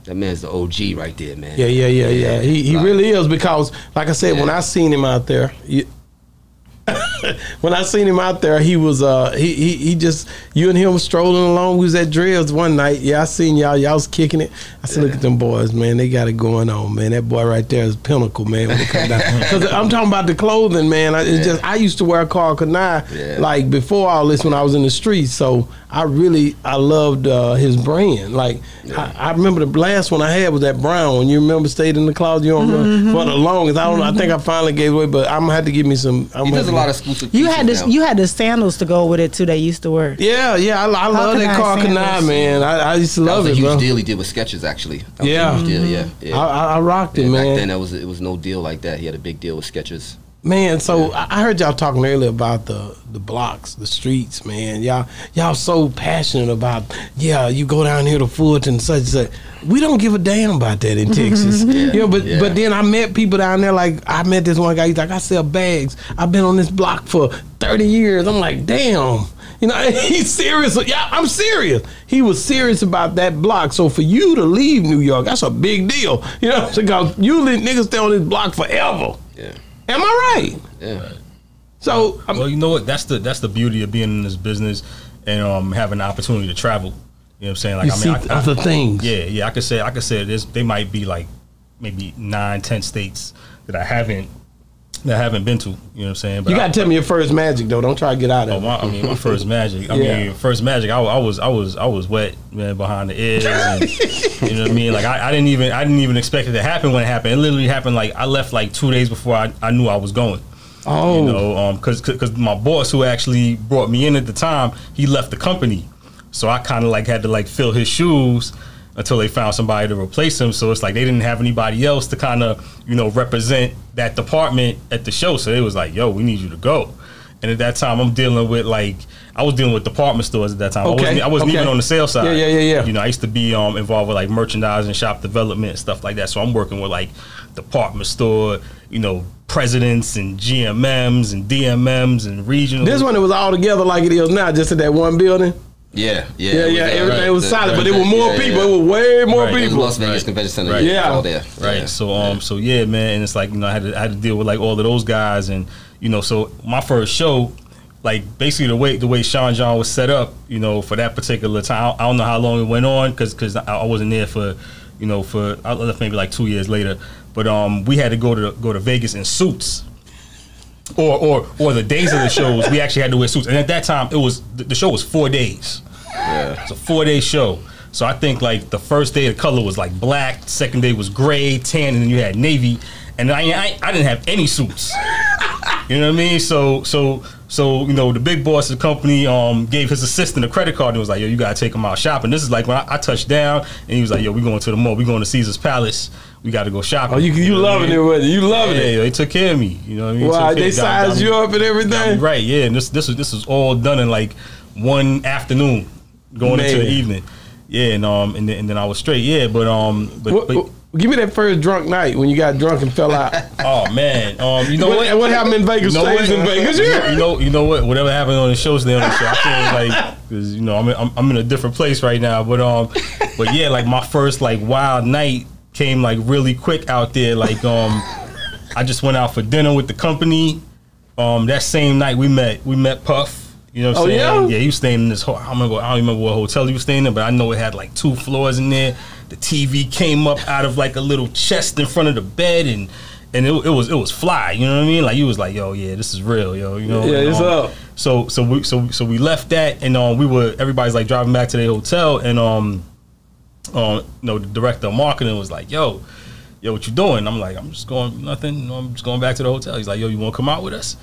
That man's the OG right there, man. Yeah, yeah, yeah, yeah. He he Like- really is because, like I said, when I seen him out there, you, [laughs] when I seen him out there, he was uh he, he he just you and him strolling along. We was at Drills one night. Yeah, I seen y'all. Y'all was kicking it. I said, look at them boys, man. They got it going on, man. That boy right there is pinnacle, man. When it come down, [laughs] because I'm talking about the clothing, man. I, it's just I used to wear Karl Kani Yeah. like before all this when I was in the streets. So I really I loved uh, his brand. Like I, I remember the last one I had was that brown one. You remember stayed in the closet. You don't remember for the longest. I don't know. I think I finally gave away, but I'm gonna have to give me some. I'm He a lot of exclusive. you had this. now. You had the sandals to go with it too. They used to wear. Yeah, yeah. I, I love that Kani Karl Kani, man. I, I used to That love was a it, huge bro. deal he did with Skechers actually. That was a Yeah. huge deal, yeah. yeah. I, I, I rocked it, man. Back then, that was it was no deal like that. He had a big deal with Skechers. Man, so I heard y'all talking earlier about the the blocks, the streets, man. Y'all y'all so passionate about yeah, you go down here to Fulton such and such. We don't give a damn about that in [laughs] Texas. you know, but Yeah. but then I met people down there like I met this one guy, he's like, I sell bags. I've been on this block for 30 years. I'm like, damn. You know, [laughs] he's serious. Yeah, I'm serious. He was serious about that block. So for you to leave New York, that's a big deal. You know, [laughs] because usually niggas stay on this block forever. Yeah, Am I right? yeah. So I'm, Well, you know what? That's the that's the beauty of being in this business and um, having the opportunity to travel. You know what I'm saying? Like you I mean, I, I- other things. yeah, yeah. I could say I could say this. They might be like maybe nine, ten states that I haven't that I haven't been to. You know what I'm saying? But You gotta tell me your first magic though. Don't try to get out Oh, of it. my, I mean, my first magic. I [laughs] Yeah. mean, first magic. I, I was, I was, I was wet, man, behind the ears. And, [laughs] you know what I mean? Like, I, I didn't even, I didn't even expect it to happen when it happened. It literally happened. Like, I left like two days before I, I knew I was going. Oh, You know, um, cause, cause, 'cause my boss who actually brought me in at the time, he left the company, so I kind of like had to like fill his shoes until they found somebody to replace him. So it's like they didn't have anybody else to kind of you know represent that department at the show. So it was like, yo, we need you to go. And at that time, I'm dealing with like I was dealing with department stores at that time. I Okay, wasn't, I wasn't okay. even on the sales side. Yeah, yeah, yeah, yeah. You know, I used to be um, involved with like merchandising, shop development, and stuff like that. So I'm working with like department store, you know, presidents and GMMs and DMMs and regional. this one it was all together like it is now, just in that one building. Yeah, yeah, Yeah, it was, yeah, uh, everything right, was the- solid, but there were more yeah, people. yeah. It was way more Right, people. Las Vegas Right. Convention Center. Right. Yeah, Yeah. all there. Right. Yeah. So um so yeah, man, and it's like, you know, I had to I had to deal with like all of those guys and you know, so my first show, like basically the way the way Sean John was set up, you know, for that particular time. I don't know how long it went on cuz cuz I I wasn't there for, you know, for I left maybe like 2 years later, but um we had to go to go to Vegas in suits. Or or or the days of the shows, we actually had to wear suits. And at that time, it was the, show was four days. Yeah. It's a four day show. So I think like the first day the color was like black, second day was gray, tan, and then you had navy. And I I, I didn't have any suits. You know what I mean? So so so you know the big boss of the company um gave his assistant a credit card and was like, yo, you gotta take him out shopping. This is like when I, I touched down and he was like, yo, we going to the mall, we going to Caesar's Palace, we got to go shopping. Oh, you you know what I loving mean? it with it. You loving Yeah, it. they took care of me. You know what I mean? Wow, they sized you up and everything. Right, yeah. And this this was this was all done in like one afternoon, going into the evening. Yeah, and um and then, and then I was straight. Yeah, but um but, What- but what- give me that first drunk night when you got drunk and fell out. [laughs] oh man, um you know what, what? what happened in Vegas You know what? in Vegas. You know, Yeah. you know, you know what? Whatever happened on the show, stay on the show. I feel like because you know I'm in, I'm, I'm in a different place right now. But um, but yeah, like my first like wild night came like really quick out there. Like um, I just went out for dinner with the company. Um, that same night we met we met Puff. You know what I'm Oh, saying? yeah? Yeah, he was staying in this. Ho- I don't remember. I don't remember what hotel he was staying in, but I know it had like two floors in there. The TV came up out of like a little chest in front of the bed, and and it, it was it was fly. You know what I mean? Like he was like, yo, yeah, this is real, yo. You know? Yeah, and, it's um, up. So so we so so we left that, and um, we were everybody's like driving back to their hotel, and um, um, you know, the director of marketing was like, yo. Yo, what you doing? I'm like, I'm just going nothing. You know, I'm just going back to the hotel. He's like, yo, you want to come out with us?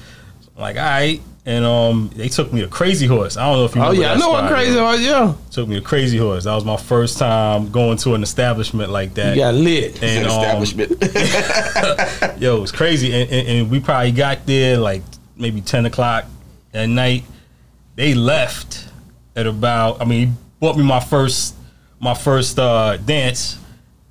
I'm like, all right. And um, they took me to Crazy Horse. I don't know if you. Oh remember yeah, I that know what crazy Horse. was. Yeah, Took me to Crazy Horse. That was my first time going to an establishment like that. you got lit. And an um, establishment. [laughs] yo, it was crazy. And, and, and we probably got there like maybe ten o'clock at night. They left at about. I mean, he bought me my first my first uh, dance,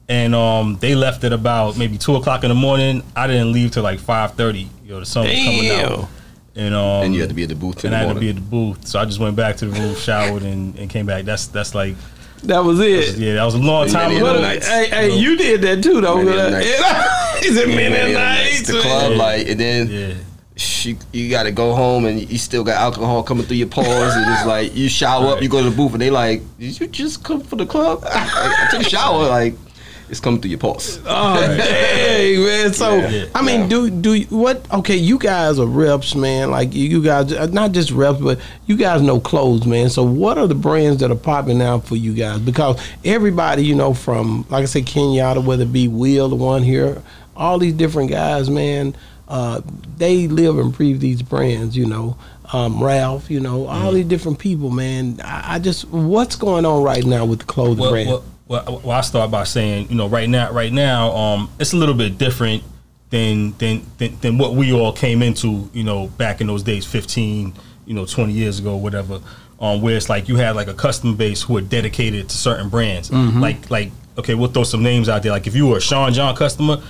and um, they left at about maybe two o'clock in the morning. I didn't leave till like five thirty. Yo, the sun was coming out, and um, and you had to be at the booth and the I had to be at the booth. So I just went back to the room, showered, and, and came back. That's that's like That was it. yeah, that was a long And time then ago. the But, nights. hey, hey, you did that too, though. Many a [laughs] nights. He said many a nights. The club, Yeah. like, and then Yeah. You, you got to go home and you still got alcohol coming through your pores and it's like you shower up, you go to the booth and they like, did you just come for the club? Like, [laughs] I took a shower, like it's coming through your pores. Oh, dang, [laughs] man. So, Yeah. I mean, do do what? Okay, you guys are reps, man. Like you, you guys, uh, not just reps, but you guys know clothes, man. So, what are the brands that are popping out for you guys? Because everybody, you know, from like I said, Kenyatta, whether it be Will, the one here, all these different guys, man. Uh, they live and breathe these brands, you know. Um, Ralph, you know, all these different people, man. I, I just, what's going on right now with the clothing well, brand? well, well, well, I start by saying, you know, right now, right now, um, it's a little bit different than than than, than what we all came into, you know, back in those days, fifteen, you know, twenty years ago, whatever. Um, where it's like you had like a customer base who are dedicated to certain brands. Mm-hmm. Like like okay, we'll throw some names out there. Like if you were a Sean John customer.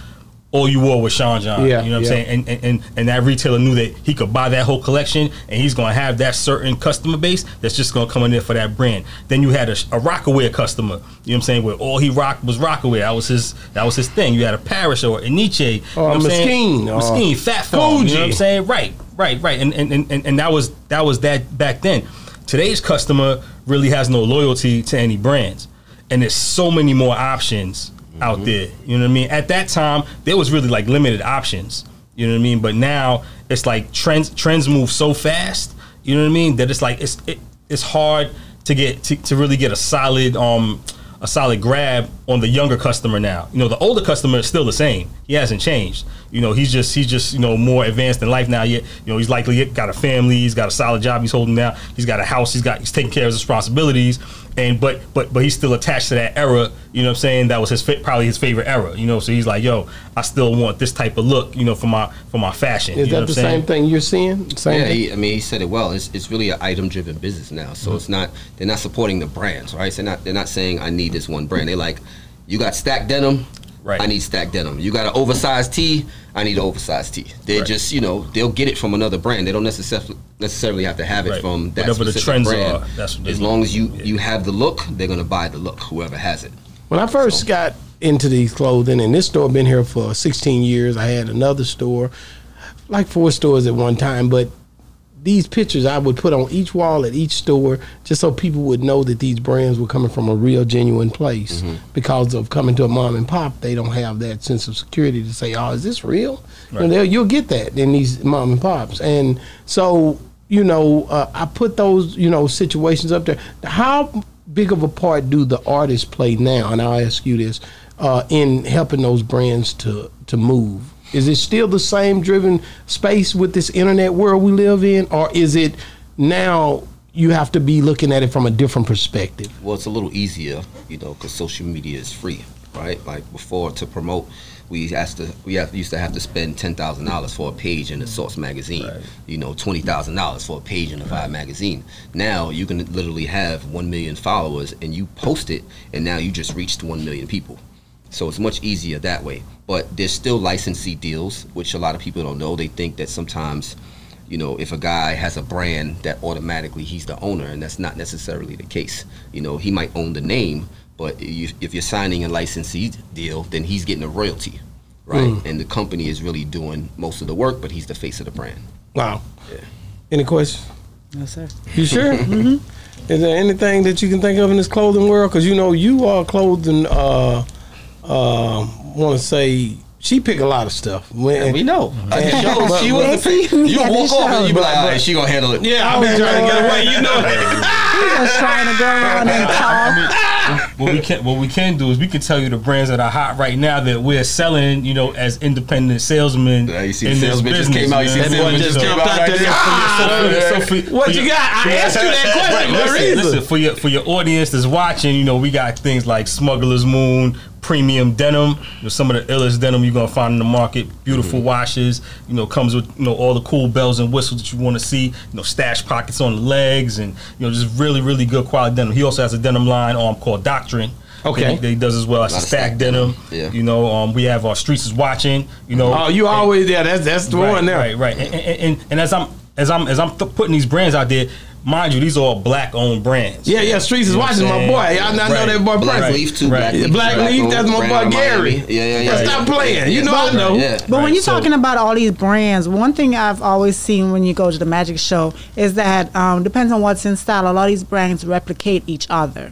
All you wore was Sean John. Yeah, you know what yeah. I'm saying? And, and and that retailer knew that he could buy that whole collection, and he's gonna have that certain customer base that's just gonna come in there for that brand. Then you had a, a Rocawear customer. You know what I'm saying? Where all he rocked was Rocawear. That was his that was his thing. You had a Parish or a Nietzsche. You oh, know Or what I'm saying? Mesquite, or uh, Mesquite, Phat Farm. You know what I'm saying? Right, right, right. And and, and and that was that was that back then. Today's customer really has no loyalty to any brands, and there's so many more options out there. You know what I mean? At that time, there was really like limited options. You know what I mean? But now it's like trends trends move so fast. You know what I mean? That it's like it's it, it's hard to get to, to really get a solid um a solid grab on the younger customer now. You know, the older customer is still the same. He hasn't changed. You know, he's just he's just you know more advanced in life now. Yet you know he's likely got a family. He's got a solid job. He's holding down. He's got a house. He's got he's taking care of his responsibilities. And but but but he's still attached to that era. You know what I'm saying? That was his probably his favorite era. You know, so he's like, yo, I still want this type of look. You know, for my for my fashion. Is you know that what the saying? same thing you're seeing? Same Yeah, he, I mean, he said it well. It's, it's really an item driven business now. So it's not they're not supporting the brands, right? So they're not they're not saying I need this one brand. They're like, you got stacked denim, Right. I need stacked denim. You got an oversized tee, I need an oversized tee. They Right. just you know they'll get it from another brand. They don't necessarily necessarily have to have it Right. from that Whatever the specific trends brand. are, that's what as need. long as you Yeah. you have the look, they're gonna buy the look. Whoever has it. When I first got into these clothing, and this store been here for 16 years, I had another store, like four stores at one time, but these pictures I would put on each wall at each store just so people would know that these brands were coming from a real genuine place. Because of coming to a mom and pop, they don't have that sense of security to say, "Oh, is this real?" You know, you'll get that in these mom and pops, and so you know, uh, I put those you know situations up there. How big of a part do the artists play now? And I'll ask you this: uh, in helping those brands to to move. Is it still the same driven space with this internet world we live in, or is it now you have to be looking at it from a different perspective? Well, it's a little easier, you know, because social media is free, right? Like before, to promote, we has to we have, used to have to spend ten thousand dollars for a page in a Source magazine. You know, twenty thousand dollars for a page in a Vibe magazine. Now you can literally have one million followers, and you post it, and now you just reached one million people. So it's much easier that way. But there's still licensee deals, which a lot of people don't know. They think that sometimes, you know, if a guy has a brand, that automatically he's the owner, and that's not necessarily the case. You know, he might own the name, but you, if you're signing a licensee deal, then he's getting a royalty, right? And the company is really doing most of the work, but he's the face of the brand. Wow. Yeah. Any questions? No, sir. You sure? [laughs] mm-hmm. Is there anything that you can think of in this clothing world? Because you know you are clothing. Uh, uh, Want to say she pick a lot of stuff. When, we know. And- Shows, she was the Nancy, pick. You yeah, walk they off and you be like, all right, she gonna handle it. Yeah, I've been [laughs] trying to get away. You know. He was trying to go around and [laughs] talk. What we can what we can do is we can tell you the brands that are hot right now that we're selling, you know, as independent salesmen. Yeah, you see in the this salesman just business, came out, you see man. the That boy salesman just just came jumped out out there. there. Ah! So for- What you got? I asked you that [laughs] question for listen, listen, for your for your audience that's watching, you know, we got things like Smuggler's Moon, premium denim, you know, some of the illest denim you're gonna find in the market. Beautiful washes, you know, comes with you know all the cool bells and whistles that you want to see. You know, stash pockets on the legs, and you know, just really really good quality denim. He also has a denim line um called Doctrine. Okay. that he, that he does as well as Lot a stack stack denim. denim, yeah. You know, um, we have our streets is watching. You know, Oh, you always yeah. That's that's the right, one there. Right, right. And, and, and, and as I'm as I'm as I'm th- putting these brands out there, mind you, these are all black owned brands. Yeah, yeah. Streets is You know what watching my boy. Y'all not know Right. that boy Black Prince. Leaf too. Right. Black Leaf. Black Leaf, owned, that's my brand boy Gary. Miami. Yeah, yeah, yeah. Yeah, stop playing. You know I know. Yeah. But when you're so- talking about all these brands, one thing I've always seen when you go to the magic show is that um, depends on what's in style. A lot of these brands replicate each other,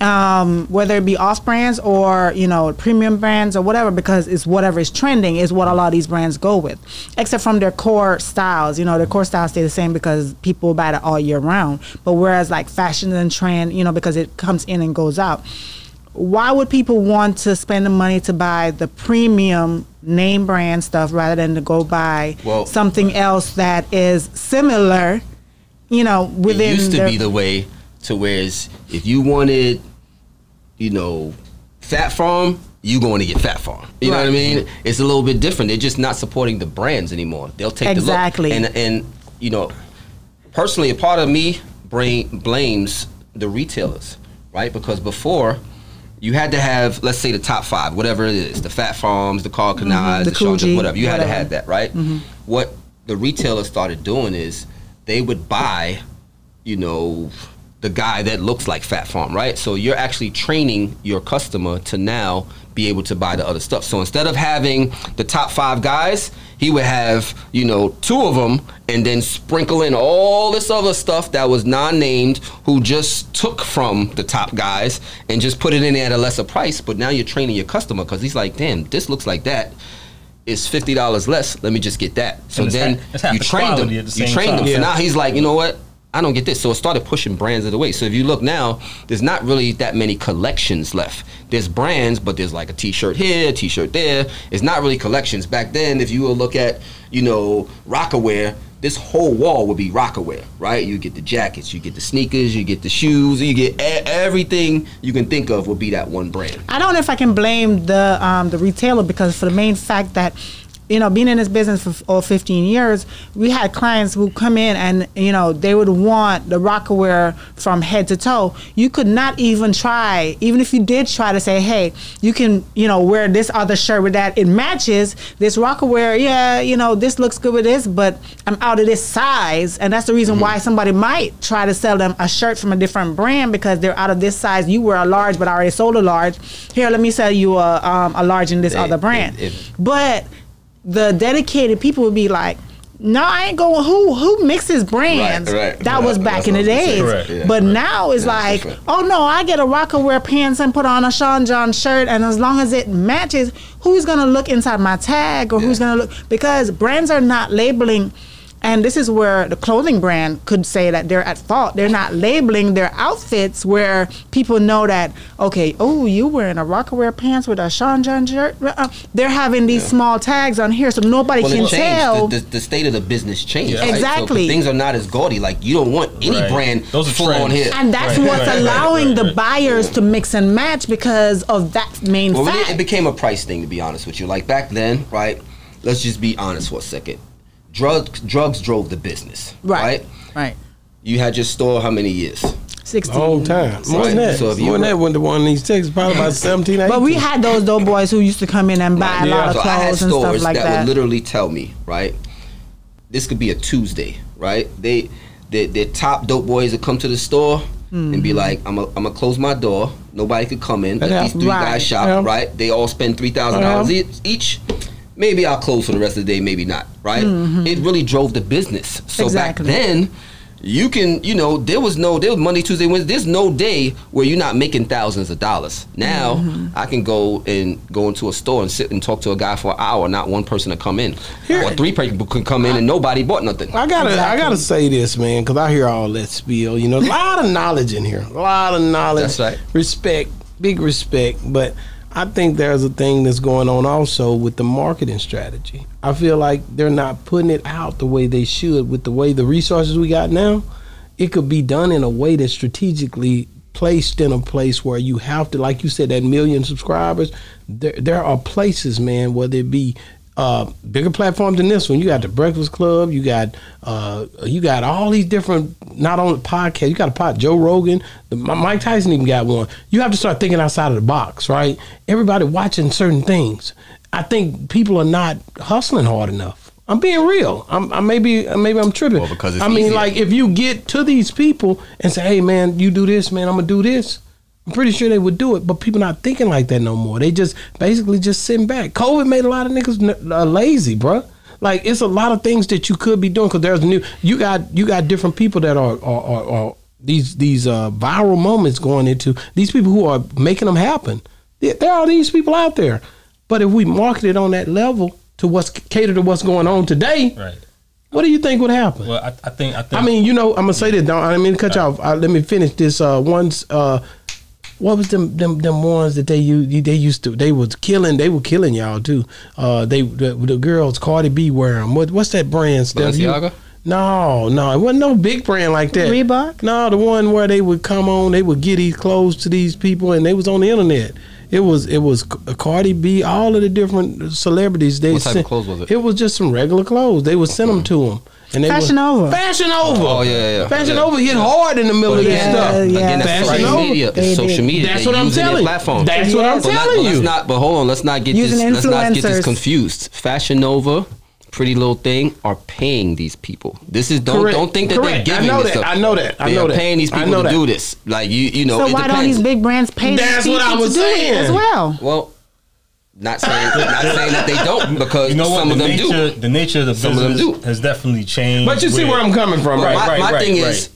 um, whether it be off brands or you know premium brands or whatever, because it's whatever is trending is what a lot of these brands go with, except from their core styles. You know, their core styles stay the same because people buy it all year round. But whereas like fashion and trend, you know, because it comes in and goes out why would people want to spend the money to buy the premium name brand stuff rather than to go buy Well- something else that is similar you know within it used to their- be the way to whereas if you wanted, you know, Phat Farm, you going to get Phat Farm. You know what I mean? It's a little bit different. They're just not supporting the brands anymore. They'll take Exactly. the look and and you know, personally, a part of me brain blames the retailers, right? Because before. You had to have, let's say, the top five, whatever it is, the Phat Farms, the Karl Kanis, Mm-hmm. the the, Coogi, whatever. You had to have that, right? What the retailers started doing is they would buy you know, the guy that looks like Phat Farm, right? So you're actually training your customer to now be able to buy the other stuff. So instead of having the top five guys, he would have, you know, two of them and then sprinkle in all this other stuff that was non-named who just took from the top guys and just put it in there at a lesser price. But now you're training your customer because he's like, damn, this looks like that. It's fifty dollars less. Let me just get that. So then ha- you the trained him. the You trained him. Yeah. So now he's like, you know what? I don't get this. So it started pushing brands of the way. So if you look now, there's not really that many collections left. There's brands, but there's like a T-shirt here, a T-shirt there. It's not really collections. Back then, if you will look at, you know, Rocawear, this whole wall would be Rocawear, right? You get the jackets, you get the sneakers, you get the shoes, you get everything you can think of would be that one brand. I don't know if I can blame the um, the retailer because for the main fact that you know being in this business for over 15 years, we had clients who come in and you know they would want the Rocawear from head to toe. You could not even try, even if you did try to say, hey, you can you know wear this other shirt with that. It matches this Rocawear. Yeah, you know this looks good with this, but I'm out of this size, and that's the reason why somebody might try to sell them a shirt from a different brand because they're out of this size. You were a large, but I already sold a large. Here, let me sell you a um, a large in this They- other brand. if- if- but the dedicated people would be like, No, I ain't going. Who who mixes brands? Right, right. That Yeah, was back in the days. Correct. Yeah, but right. now it's Yeah, like, oh no, I get a Rocawear pants and put on a Sean John shirt, and as long as it matches, who's gonna look inside my tag or who's gonna look? Because brands are not labeling. And this is where the clothing brand could say that they're at fault. They're not labeling their outfits where people know that, okay, oh, you wearing a Rocawear pants with a Sean John shirt. Uh, They're having these small tags on here so nobody Well, can it tell. The, the, the state of the business changed. Yeah. right? So Exactly. things are not as gaudy. Like you don't want any Right. brand Those are full on here. And that's Right, what's right, right, allowing right, the right. buyers to mix and match because of that main Well, fact. it, it became a price thing, to be honest with you. Like back then, right? Let's just be honest for a second. Drugs, drugs drove the business, right. right? Right. You had your store how many years? 16. The whole time. More than that. So if you More than were- that when the one of these chicks probably about 17, 18. But we had those dope boys who used to come in and buy a Yeah. lot of so I had clothes and stores stuff like that, that. would literally tell me, right? This could be a Tuesday, right? They, their, their top dope boys would come to the store and Mm-hmm. be like, "I'm gonna I'm gonna close my door. Nobody could come in. That Let these three Right. guys shop, Yeah. right? They all spend three thousand dollars Yeah. each." Maybe I'll close for the rest of the day, maybe not, right? It really drove the business. So Mm-hmm. Exactly. back then, you can, you know, there was no, there was Monday, Tuesday, Wednesday. There's no day where you're not making thousands of dollars. Now Mm-hmm. I can go and go into a store and sit and talk to a guy for an hour, not one person to come in, Here- or three people can come in and nobody bought nothing. I gotta, I gotta say this, man, because I hear all that spiel. You know, a lot of knowledge in here, a lot of knowledge. That's right. Respect, big respect. But I think there's a thing that's going on also with the marketing strategy. I feel like they're not putting it out the way they should with the way the resources we got now. It could be done in a way that's strategically placed in a place where you have to, like you said, that million subscribers. There, there are places, man, whether it be uh, bigger platforms than this one. You got the Breakfast Club. You got uh, you got all these different not only podcasts. You got a pod Joe Rogan. The, Mike Tyson even got one. You have to start thinking outside of the box, right? Everybody watching certain things. I think people are not hustling hard enough. I'm being real. I'm, I maybe maybe I'm tripping. Well, because it's I mean, easier. like if you get to these people and say, "Hey, man, you do this, man. I'm gonna do this." I'm pretty sure they would do it, but people not thinking like that no more. They just basically just sitting back. COVID made a lot of niggas n- uh, lazy, bro. Like it's a lot of things that you could be doing because there's new. You got you got different people that are are, are, are these these uh, viral moments going into these people who are making them happen. There, are these people out there, but if we market it on that level to what's catered to what's going on today, Right. what do you think would happen? Well, I, I think I think I mean, you know, I'm gonna say this. Don't I mean to cut you off. Uh, let me finish this. Uh, once, uh, what was them them them ones that they used? They used to. They was killing. They were killing y'all too. Uh, they the, the girls Cardi B wear them. What what's that brand? Steph? You- Balenciaga? No, no, it wasn't no big brand like that. Reebok? No, the one where they would come on, they would get these clothes to these people, and they was on the internet. It was it was Cardi B, all of the different celebrities. They What type of clothes was it? It was just some regular clothes. They would send them to them, and they Fashion would, Over. Fashion oh, over. Oh, yeah, yeah, yeah. Fashion Yeah. over hit hard in the middle But of this stuff. yeah. again, that's Fashion social over. media. They social media. That's They're what I'm using telling you. platform. That's what I'm But, telling but you. let's not. But hold on. Let's not get Using this. Let's not get this confused. Fashion Nova, Pretty Little Thing are paying these people. This is don't Correct. don't think that Correct. they're I giving know this that. stuff. I know that. I know that. They know are that. paying these people to do this. Like you, you know. So it why don't these big brands pay That's these what I people was to do it saying. as well? Well, not saying not saying that they don't because you know what some the of them nature do. the nature of the Some of them business do. has definitely changed. But you see where I'm coming from, right? Right, my, right, thing right. is,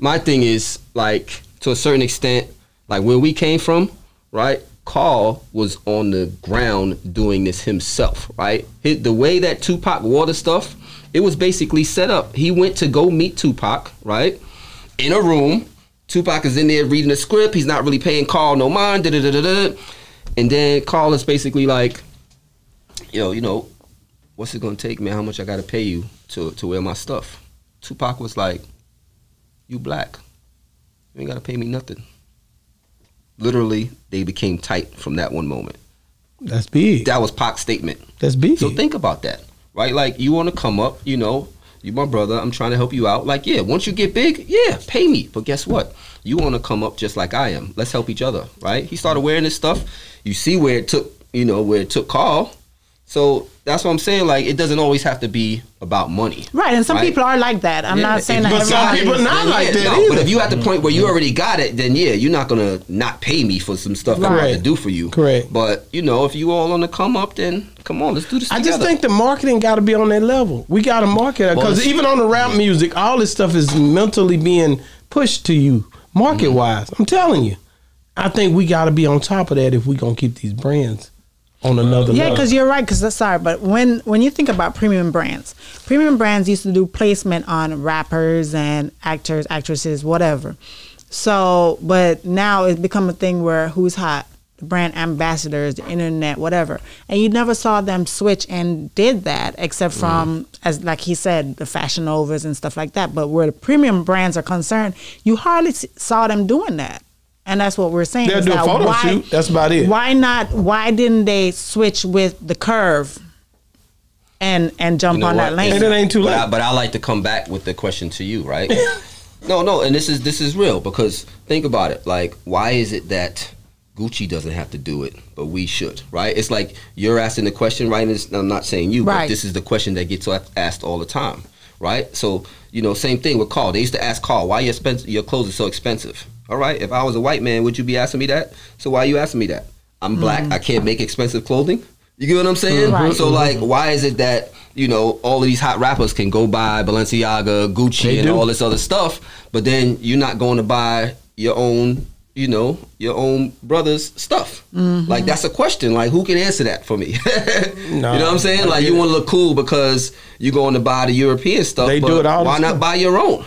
my thing is like to a certain extent, like where we came from, right? Karl was on the ground doing this himself, right? His, the way that Tupac wore the stuff, it was basically set up. He went to go meet Tupac, right? In a room. Tupac is in there reading the script. He's not really paying Karl no mind. Da, da, da, da, da. And then Karl is basically like, yo, you know, what's it gonna take, man? How much I gotta pay you to to wear my stuff? Tupac was like, you black. You ain't gotta pay me nothing. Literally, they became tight from that one moment. That's big. That was Pac's statement. That's big. So think about that, right? Like you want to come up, you know, you my brother. I'm trying to help you out. Like yeah, once you get big, yeah, pay me. But guess what? You want to come up just like I am. Let's help each other, right? He started wearing this stuff. You see where it took, you know, where it took Karl. So that's what I'm saying. Like it doesn't always have to be about money. Right, and some Right. people are like that. I'm Yeah, not saying if that But some people not like yeah, that no, But if you at the mm-hmm. point where you mm-hmm. already got it, then yeah, you're not gonna not pay me for some stuff that I'm about to do for you. Correct. But you know, if you all on the come up, then come on, let's do this I together. just think the marketing got to be on that level. We got to market it Well, because even on the rap music, all this stuff is mentally being pushed to you market wise. I'm telling you, I think we got to be on top of that if we're gonna keep these brands on another Yeah, because you're right. Because uh, sorry, but when when you think about premium brands, premium brands used to do placement on rappers and actors, actresses, whatever. So, but now it's become a thing where who's hot, the brand ambassadors, the internet, whatever, and you never saw them switch and did that except from as like he said, the fashion novas and stuff like that. But where the premium brands are concerned, you hardly saw them doing that. And that's what we're saying. They'll do a photo why- shoot. That's about it. why not? Why didn't they switch with the curve and and jump You know on that lane? And it ain't too but late. I, but I like to come back with the question to you, right? [laughs] no, no, and this is this is real because think about it. Like, why is it that Gucci doesn't have to do it, but we should, right? It's like you're asking the question, right? And it's, I'm not saying you, but this is the question that gets asked all the time, right? So you know, same thing with Karl. They used to ask Karl, why your expensive, your clothes are so expensive. All right, if I was a white man, would you be asking me that? So why are you asking me that? I'm black. Mm. I can't make expensive clothing. You get what I'm saying? Mm. Right. So like, mm-hmm. why is it that you know all of these hot rappers can go buy Balenciaga, Gucci, They and do. all this other stuff, but then you're not going to buy your own, you know, your own brother's stuff? Mm-hmm. Like that's a question. Like who can answer that for me? [laughs] you know what I'm saying? Like you want to look cool because you're going to buy the European stuff. They but do it all the Why not time. buy your own?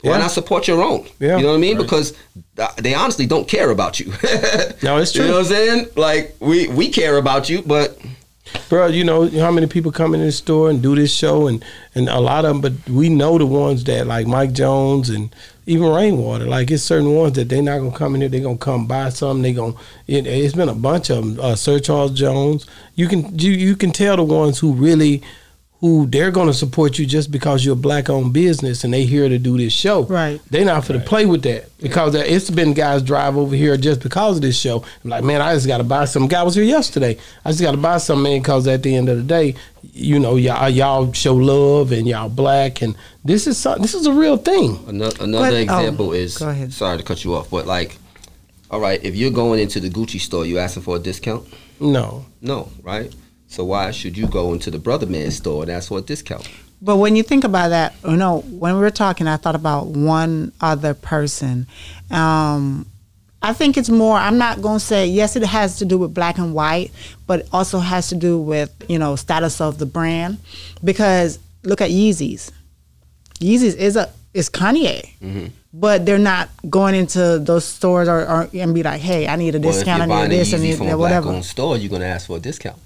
Why Yeah. not support your own? Yeah. You know what I mean? Because they honestly don't care about you. [laughs] No, it's true. You know what I'm saying? Like we we care about you, but bro. You know how many people come in the store and do this show, and and a lot of them. But we know the ones that like Mike Jones and even Rainwater. Like it's certain ones that they're not gonna come in here. They're gonna come buy something. They gonna. It, it's been a bunch of them. Uh, Sir Charles Jones. You can you you can tell the ones who really. Who they're going to support you just because you're a black owned business and they here to do this show. Right. They're not for to play with that because it's been guys drive over here just because of this show. I'm like, man, I just got to buy some. Guy was here yesterday. I just got to buy some, man, because at the end of the day, you know, y'all uh, y'all show love and y'all black, and this is some, this is a real thing. Another, another But- oh, example is go ahead. sorry to cut you off, but like, all right, if you're going into the Gucci store, you asking for a discount? No, No, right? So why should you go into the Brother Man store and ask for a discount? But when you think about that, you know, when we were talking, I thought about one other person. Um, I think it's more. I'm not going to say yes. It has to do with black and white, but it also has to do with you know status of the brand. Because look at Yeezys. Yeezys is a is Kanye, Mm-hmm. but they're not going into those stores or, or and be like, hey, I need a discount. I need this. I need from that, a black whatever. store, you're gonna ask for a discount.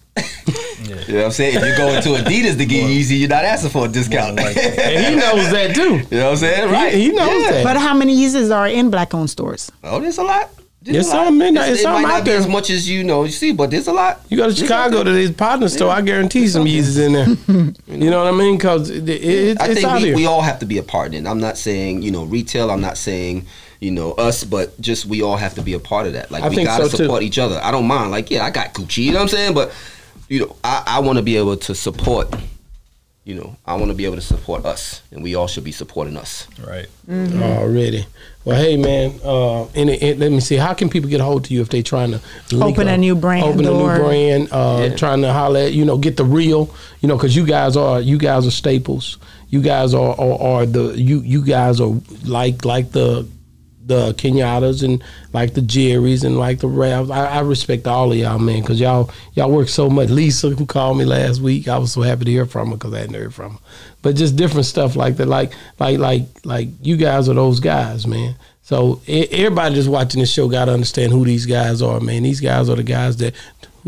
You know what I'm saying? If you go into Adidas to get Yeezy, you're not asking for a discount. like- and he knows that too. [laughs] you know what I'm saying? Right? he knows that. But how many Yeezys are in black owned stores? Oh, there's a lot. There's There's a some in there. It's- There's it some might out be there. as much as you know. You see, but there's a lot. You go to Chicago to there. this partner store. I guarantee some Yeezys in there. [laughs] You know what I mean? Because it, it, I it's think out we, here. we all have to be a part in. I'm not saying you know retail. I'm not saying you know us, but just we all have to be a part of that. Like I we gotta so, too. support each other. I don't mind. Like yeah, I got Gucci. You know what I'm saying? But you know, I, I want to be able to support. You know, I want to be able to support us, and we all should be supporting us. Right. already. Well, hey man, uh, in, in, let me see. How can people get a hold to you if they trying to link Open a up? new brand open a new brand, uh, Yeah. trying to holler at you know get the real, you know, because you guys are you guys are staples. You guys are, are are the you you guys are like like the the Kenyattas and like the Jerrys and like the Ralphs. I, I respect all of y'all, man, because y'all y'all work so much. Lisa, who called me last week, I was so happy to hear from her because I hadn't heard from her. But just different stuff like that, like like like like you guys are those guys, man. So everybody just watching this show got to understand who these guys are, man. These guys are the guys that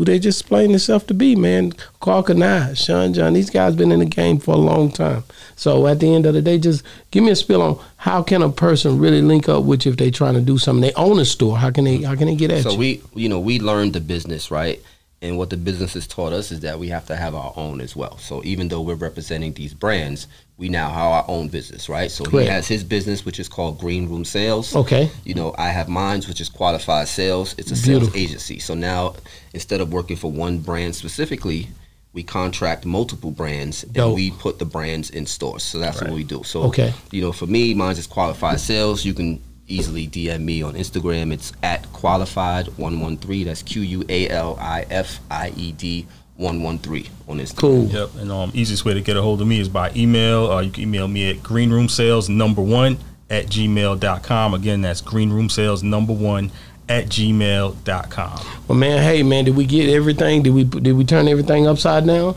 who they just playing themselves to be, man. Karl Kani, Sean John, these guys been in the game for a long time. So at the end of the day, just give me a spill on how can a person really link up with you if they trying to do something. They own a store. How can they how can they get at So you? we, you know, we learned the business, right? And what the business has taught us is that we have to have our own as well. So even though we're representing these brands, we now have our own business, right? So Correct. he has his business, which is called Green Room Sales. okay. You know, I have mine, which is Qualified Sales. It's a Beautiful. sales agency. So now, instead of working for one brand specifically, we contract multiple brands and we put the brands in stores. So that's what we do. So Okay. you know, for me, mine's is qualified sales. You can easily DM me on Instagram. It's at qualified one one three. That's Q U A L I F I E D one one three on Instagram. Cool. Yep. And um, easiest way to get a hold of me is by email. Uh, you can email me at greenroomsales number one at gmail.com. Again, that's greenroomsales number one at gmail.com. Well, man, hey, man, did we get everything? Did we did we turn everything upside down?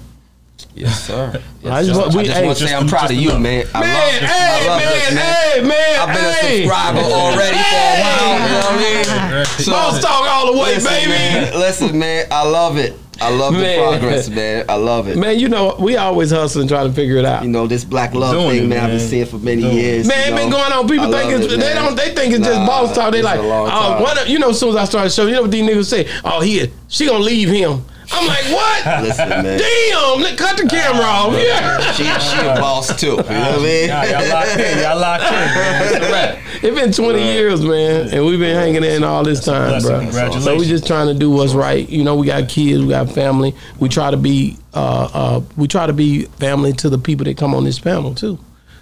Yes, sir. [laughs] Yes, I just sir. want- we- I just hey, want to say I'm proud of you, enough. man. I Man, love, hey, I love man, this, man. hey, man, I've been hey. a subscriber already for a while. You know what I mean? So, Boss talk all the way, listen, baby. Man, listen, man. I love it. I love Man. the progress, man. I love it. Man, you know, we always hustling trying to figure it out. You know this black love Doing thing, it, man. I've been seeing for many Doing years. Man, you it been going on. People think it's it, they man. don't they think it's just Nah, boss talk. They like, oh, time. what? You know, as soon as I started showing, you know what these niggas say? Oh, he she gonna leave him. I'm like, what? [laughs] Listen, man. Damn, cut the camera off. Yeah. She, she a boss too. You know what I mean? Y'all, y'all locked in. Y'all locked in. Man. It's a wrap. It's been 20 years, man, and we've been hanging in all this time, bro. Congratulations. So we just trying to do what's right. You know, we got kids, we got family. We try to be, uh, uh, we try to be family to the people that come on this panel too.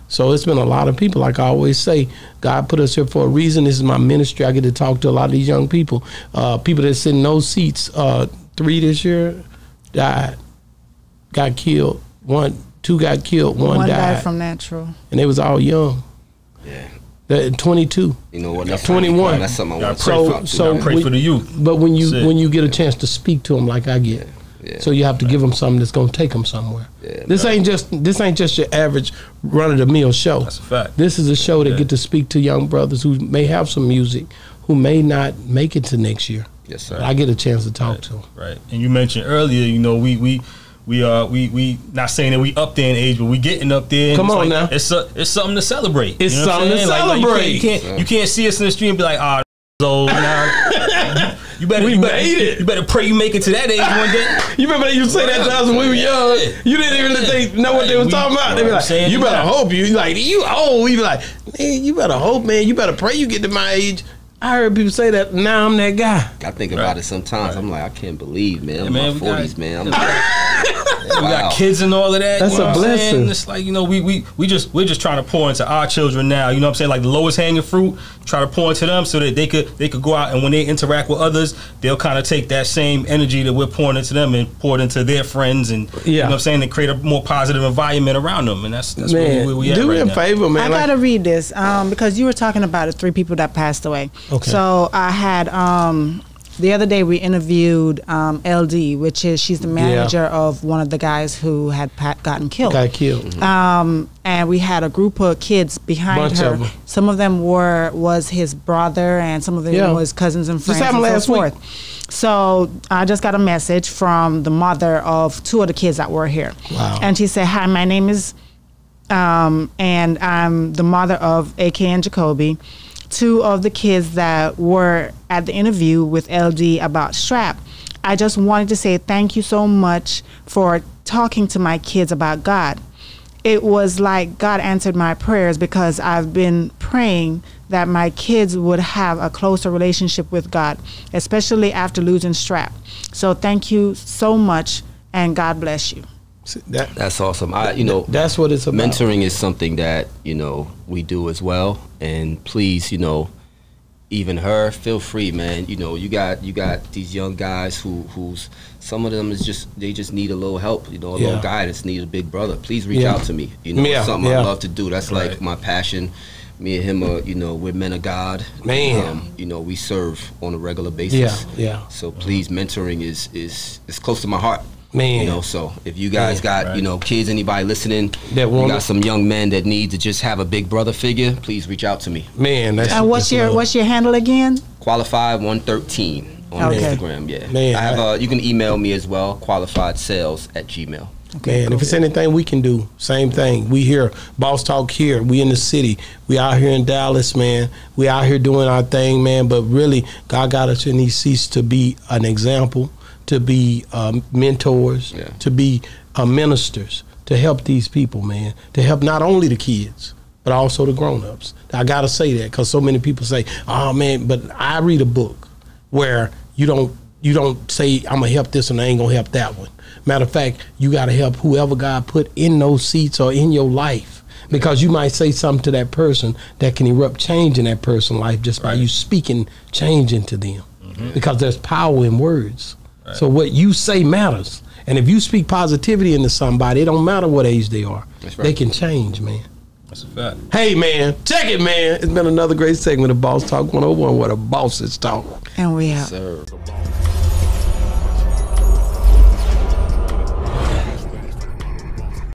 So it's been a lot of people. Like I always say, God put us here for a reason. This is my ministry. I get to talk to a lot of these young people. Uh, people that sit in those seats. Uh, three this year died, got killed. One, two got killed. One, One died, died from natural. and they was all young. Yeah. They're 22. You know what? That's 21. That's something I want to pray for- so- too. Pray we- for the youth. But when you when you get a chance to speak to them like I get, Yeah. so you have to give them something that's gonna take them somewhere. Yeah, this ain't just this ain't just your average run of the mill show. That's a fact. This is a show that Yeah. get to speak to young brothers who may have some music, who may not make it to next year. Yes, sir. I get a chance to talk to them. Right. And you mentioned earlier, you know, we we we are we we not saying that we up there in age, but we getting up there. Come on like, now. It's a, it's something to celebrate. It's You know something to saying? Like- like you celebrate. can't- you, can't, you can't see us in the street and be like, ah, [laughs] old. Nah. You better, We you better, made it. You better pray you make it to that age one day. [laughs] You remember they used to say that to us when we were young? You didn't even think, know what they was We- talking about. They be like, "You better now. hope you like you old." We be like, "Man, you better hope, man. You better pray you get to my age." I heard people say that. Now I'm that guy. I think about it sometimes. I'm like, I can't believe, man. I'm man, in we my got- forties, man. [laughs] I'm We got kids and all of that. That's you know a what I'm saying? blessing. It's like you know, we, we we just we're just trying to pour into our children now. You know what I'm saying? Like the lowest hanging fruit, try to pour into them so that they could they could go out and when they interact with others, they'll kind of take that same energy that we're pouring into them and pour it into their friends and you know what I'm saying, and create a more positive environment around them. And that's that's man, really where we at do me right a now. favor, man. I Like- gotta read this um, because you were talking about the three people that passed away. Okay. So I had um, the other day we interviewed um, LD, which is she's the manager of one of the guys who had pa- gotten killed. got killed. Um, and we had a group of kids behind Bunch her. of. Some of them were was his brother, and some of them Yeah. was cousins and friends happened and last so week. forth. So I just got a message from the mother of two of the kids that were here, Wow. and she said, "Hi, my name is." um, and I'm the mother of AK and Jacoby, two of the kids that were at the interview with LD about strap. I just wanted to say thank you so much for talking to my kids about God. It was like God answered my prayers because I've been praying that my kids would have a closer relationship with God, especially after losing strap. So thank you so much and God bless you. That, That's awesome. I, you know, that's what it's about. mentoring is something that you know we do as well. And please, you know, even her, feel free, man. You know, you got you got these young guys who who's some of them is just they just need a little help. You know, a Yeah. little guidance, need a big brother. Please reach Yeah. out to me. You know, Yeah, something. I love to do. That's like Right. my passion. Me and him are, you know, we're men of God. Um, Man. you know, we serve on a regular basis. Yeah, yeah. So please, mentoring is is is close to my heart. Man. You know, so if you guys Man. got, Right. you know, kids, anybody listening, That you got some young men that need to just have a big brother figure, please reach out to me. Man, that's uh, And what's that's your what's your handle again? Qualified 113 on Okay. Instagram, yeah. Man, I have I- a, you can email me as well, qualified sales at gmail. Okay, Man, if it's anything we can do, same thing. We here, Boss Talk here. We in the city. We out here in Dallas, man. We out here doing our thing, man. But really, God got us in these seats to be an example, to be um, mentors, Yeah. to be uh, ministers, to help these people, man. To help not only the kids, but also the grown-ups. I gotta say that because so many people say, "Oh man," but I read a book where you don't you don't say I'm gonna help this and I ain't gonna help that one. Matter of fact, you gotta help whoever God put in those seats or in your life. Because you might say something to that person that can erupt change in that person's life just by you speaking change into them. Because there's power in words. So what you say matters. And if you speak positivity into somebody, it don't matter what age they are. That's They can change, man. That's a fact. Hey man, check it, man. It's been another great segment of Boss Talk 101 where the bosses talk. And we have. Sir.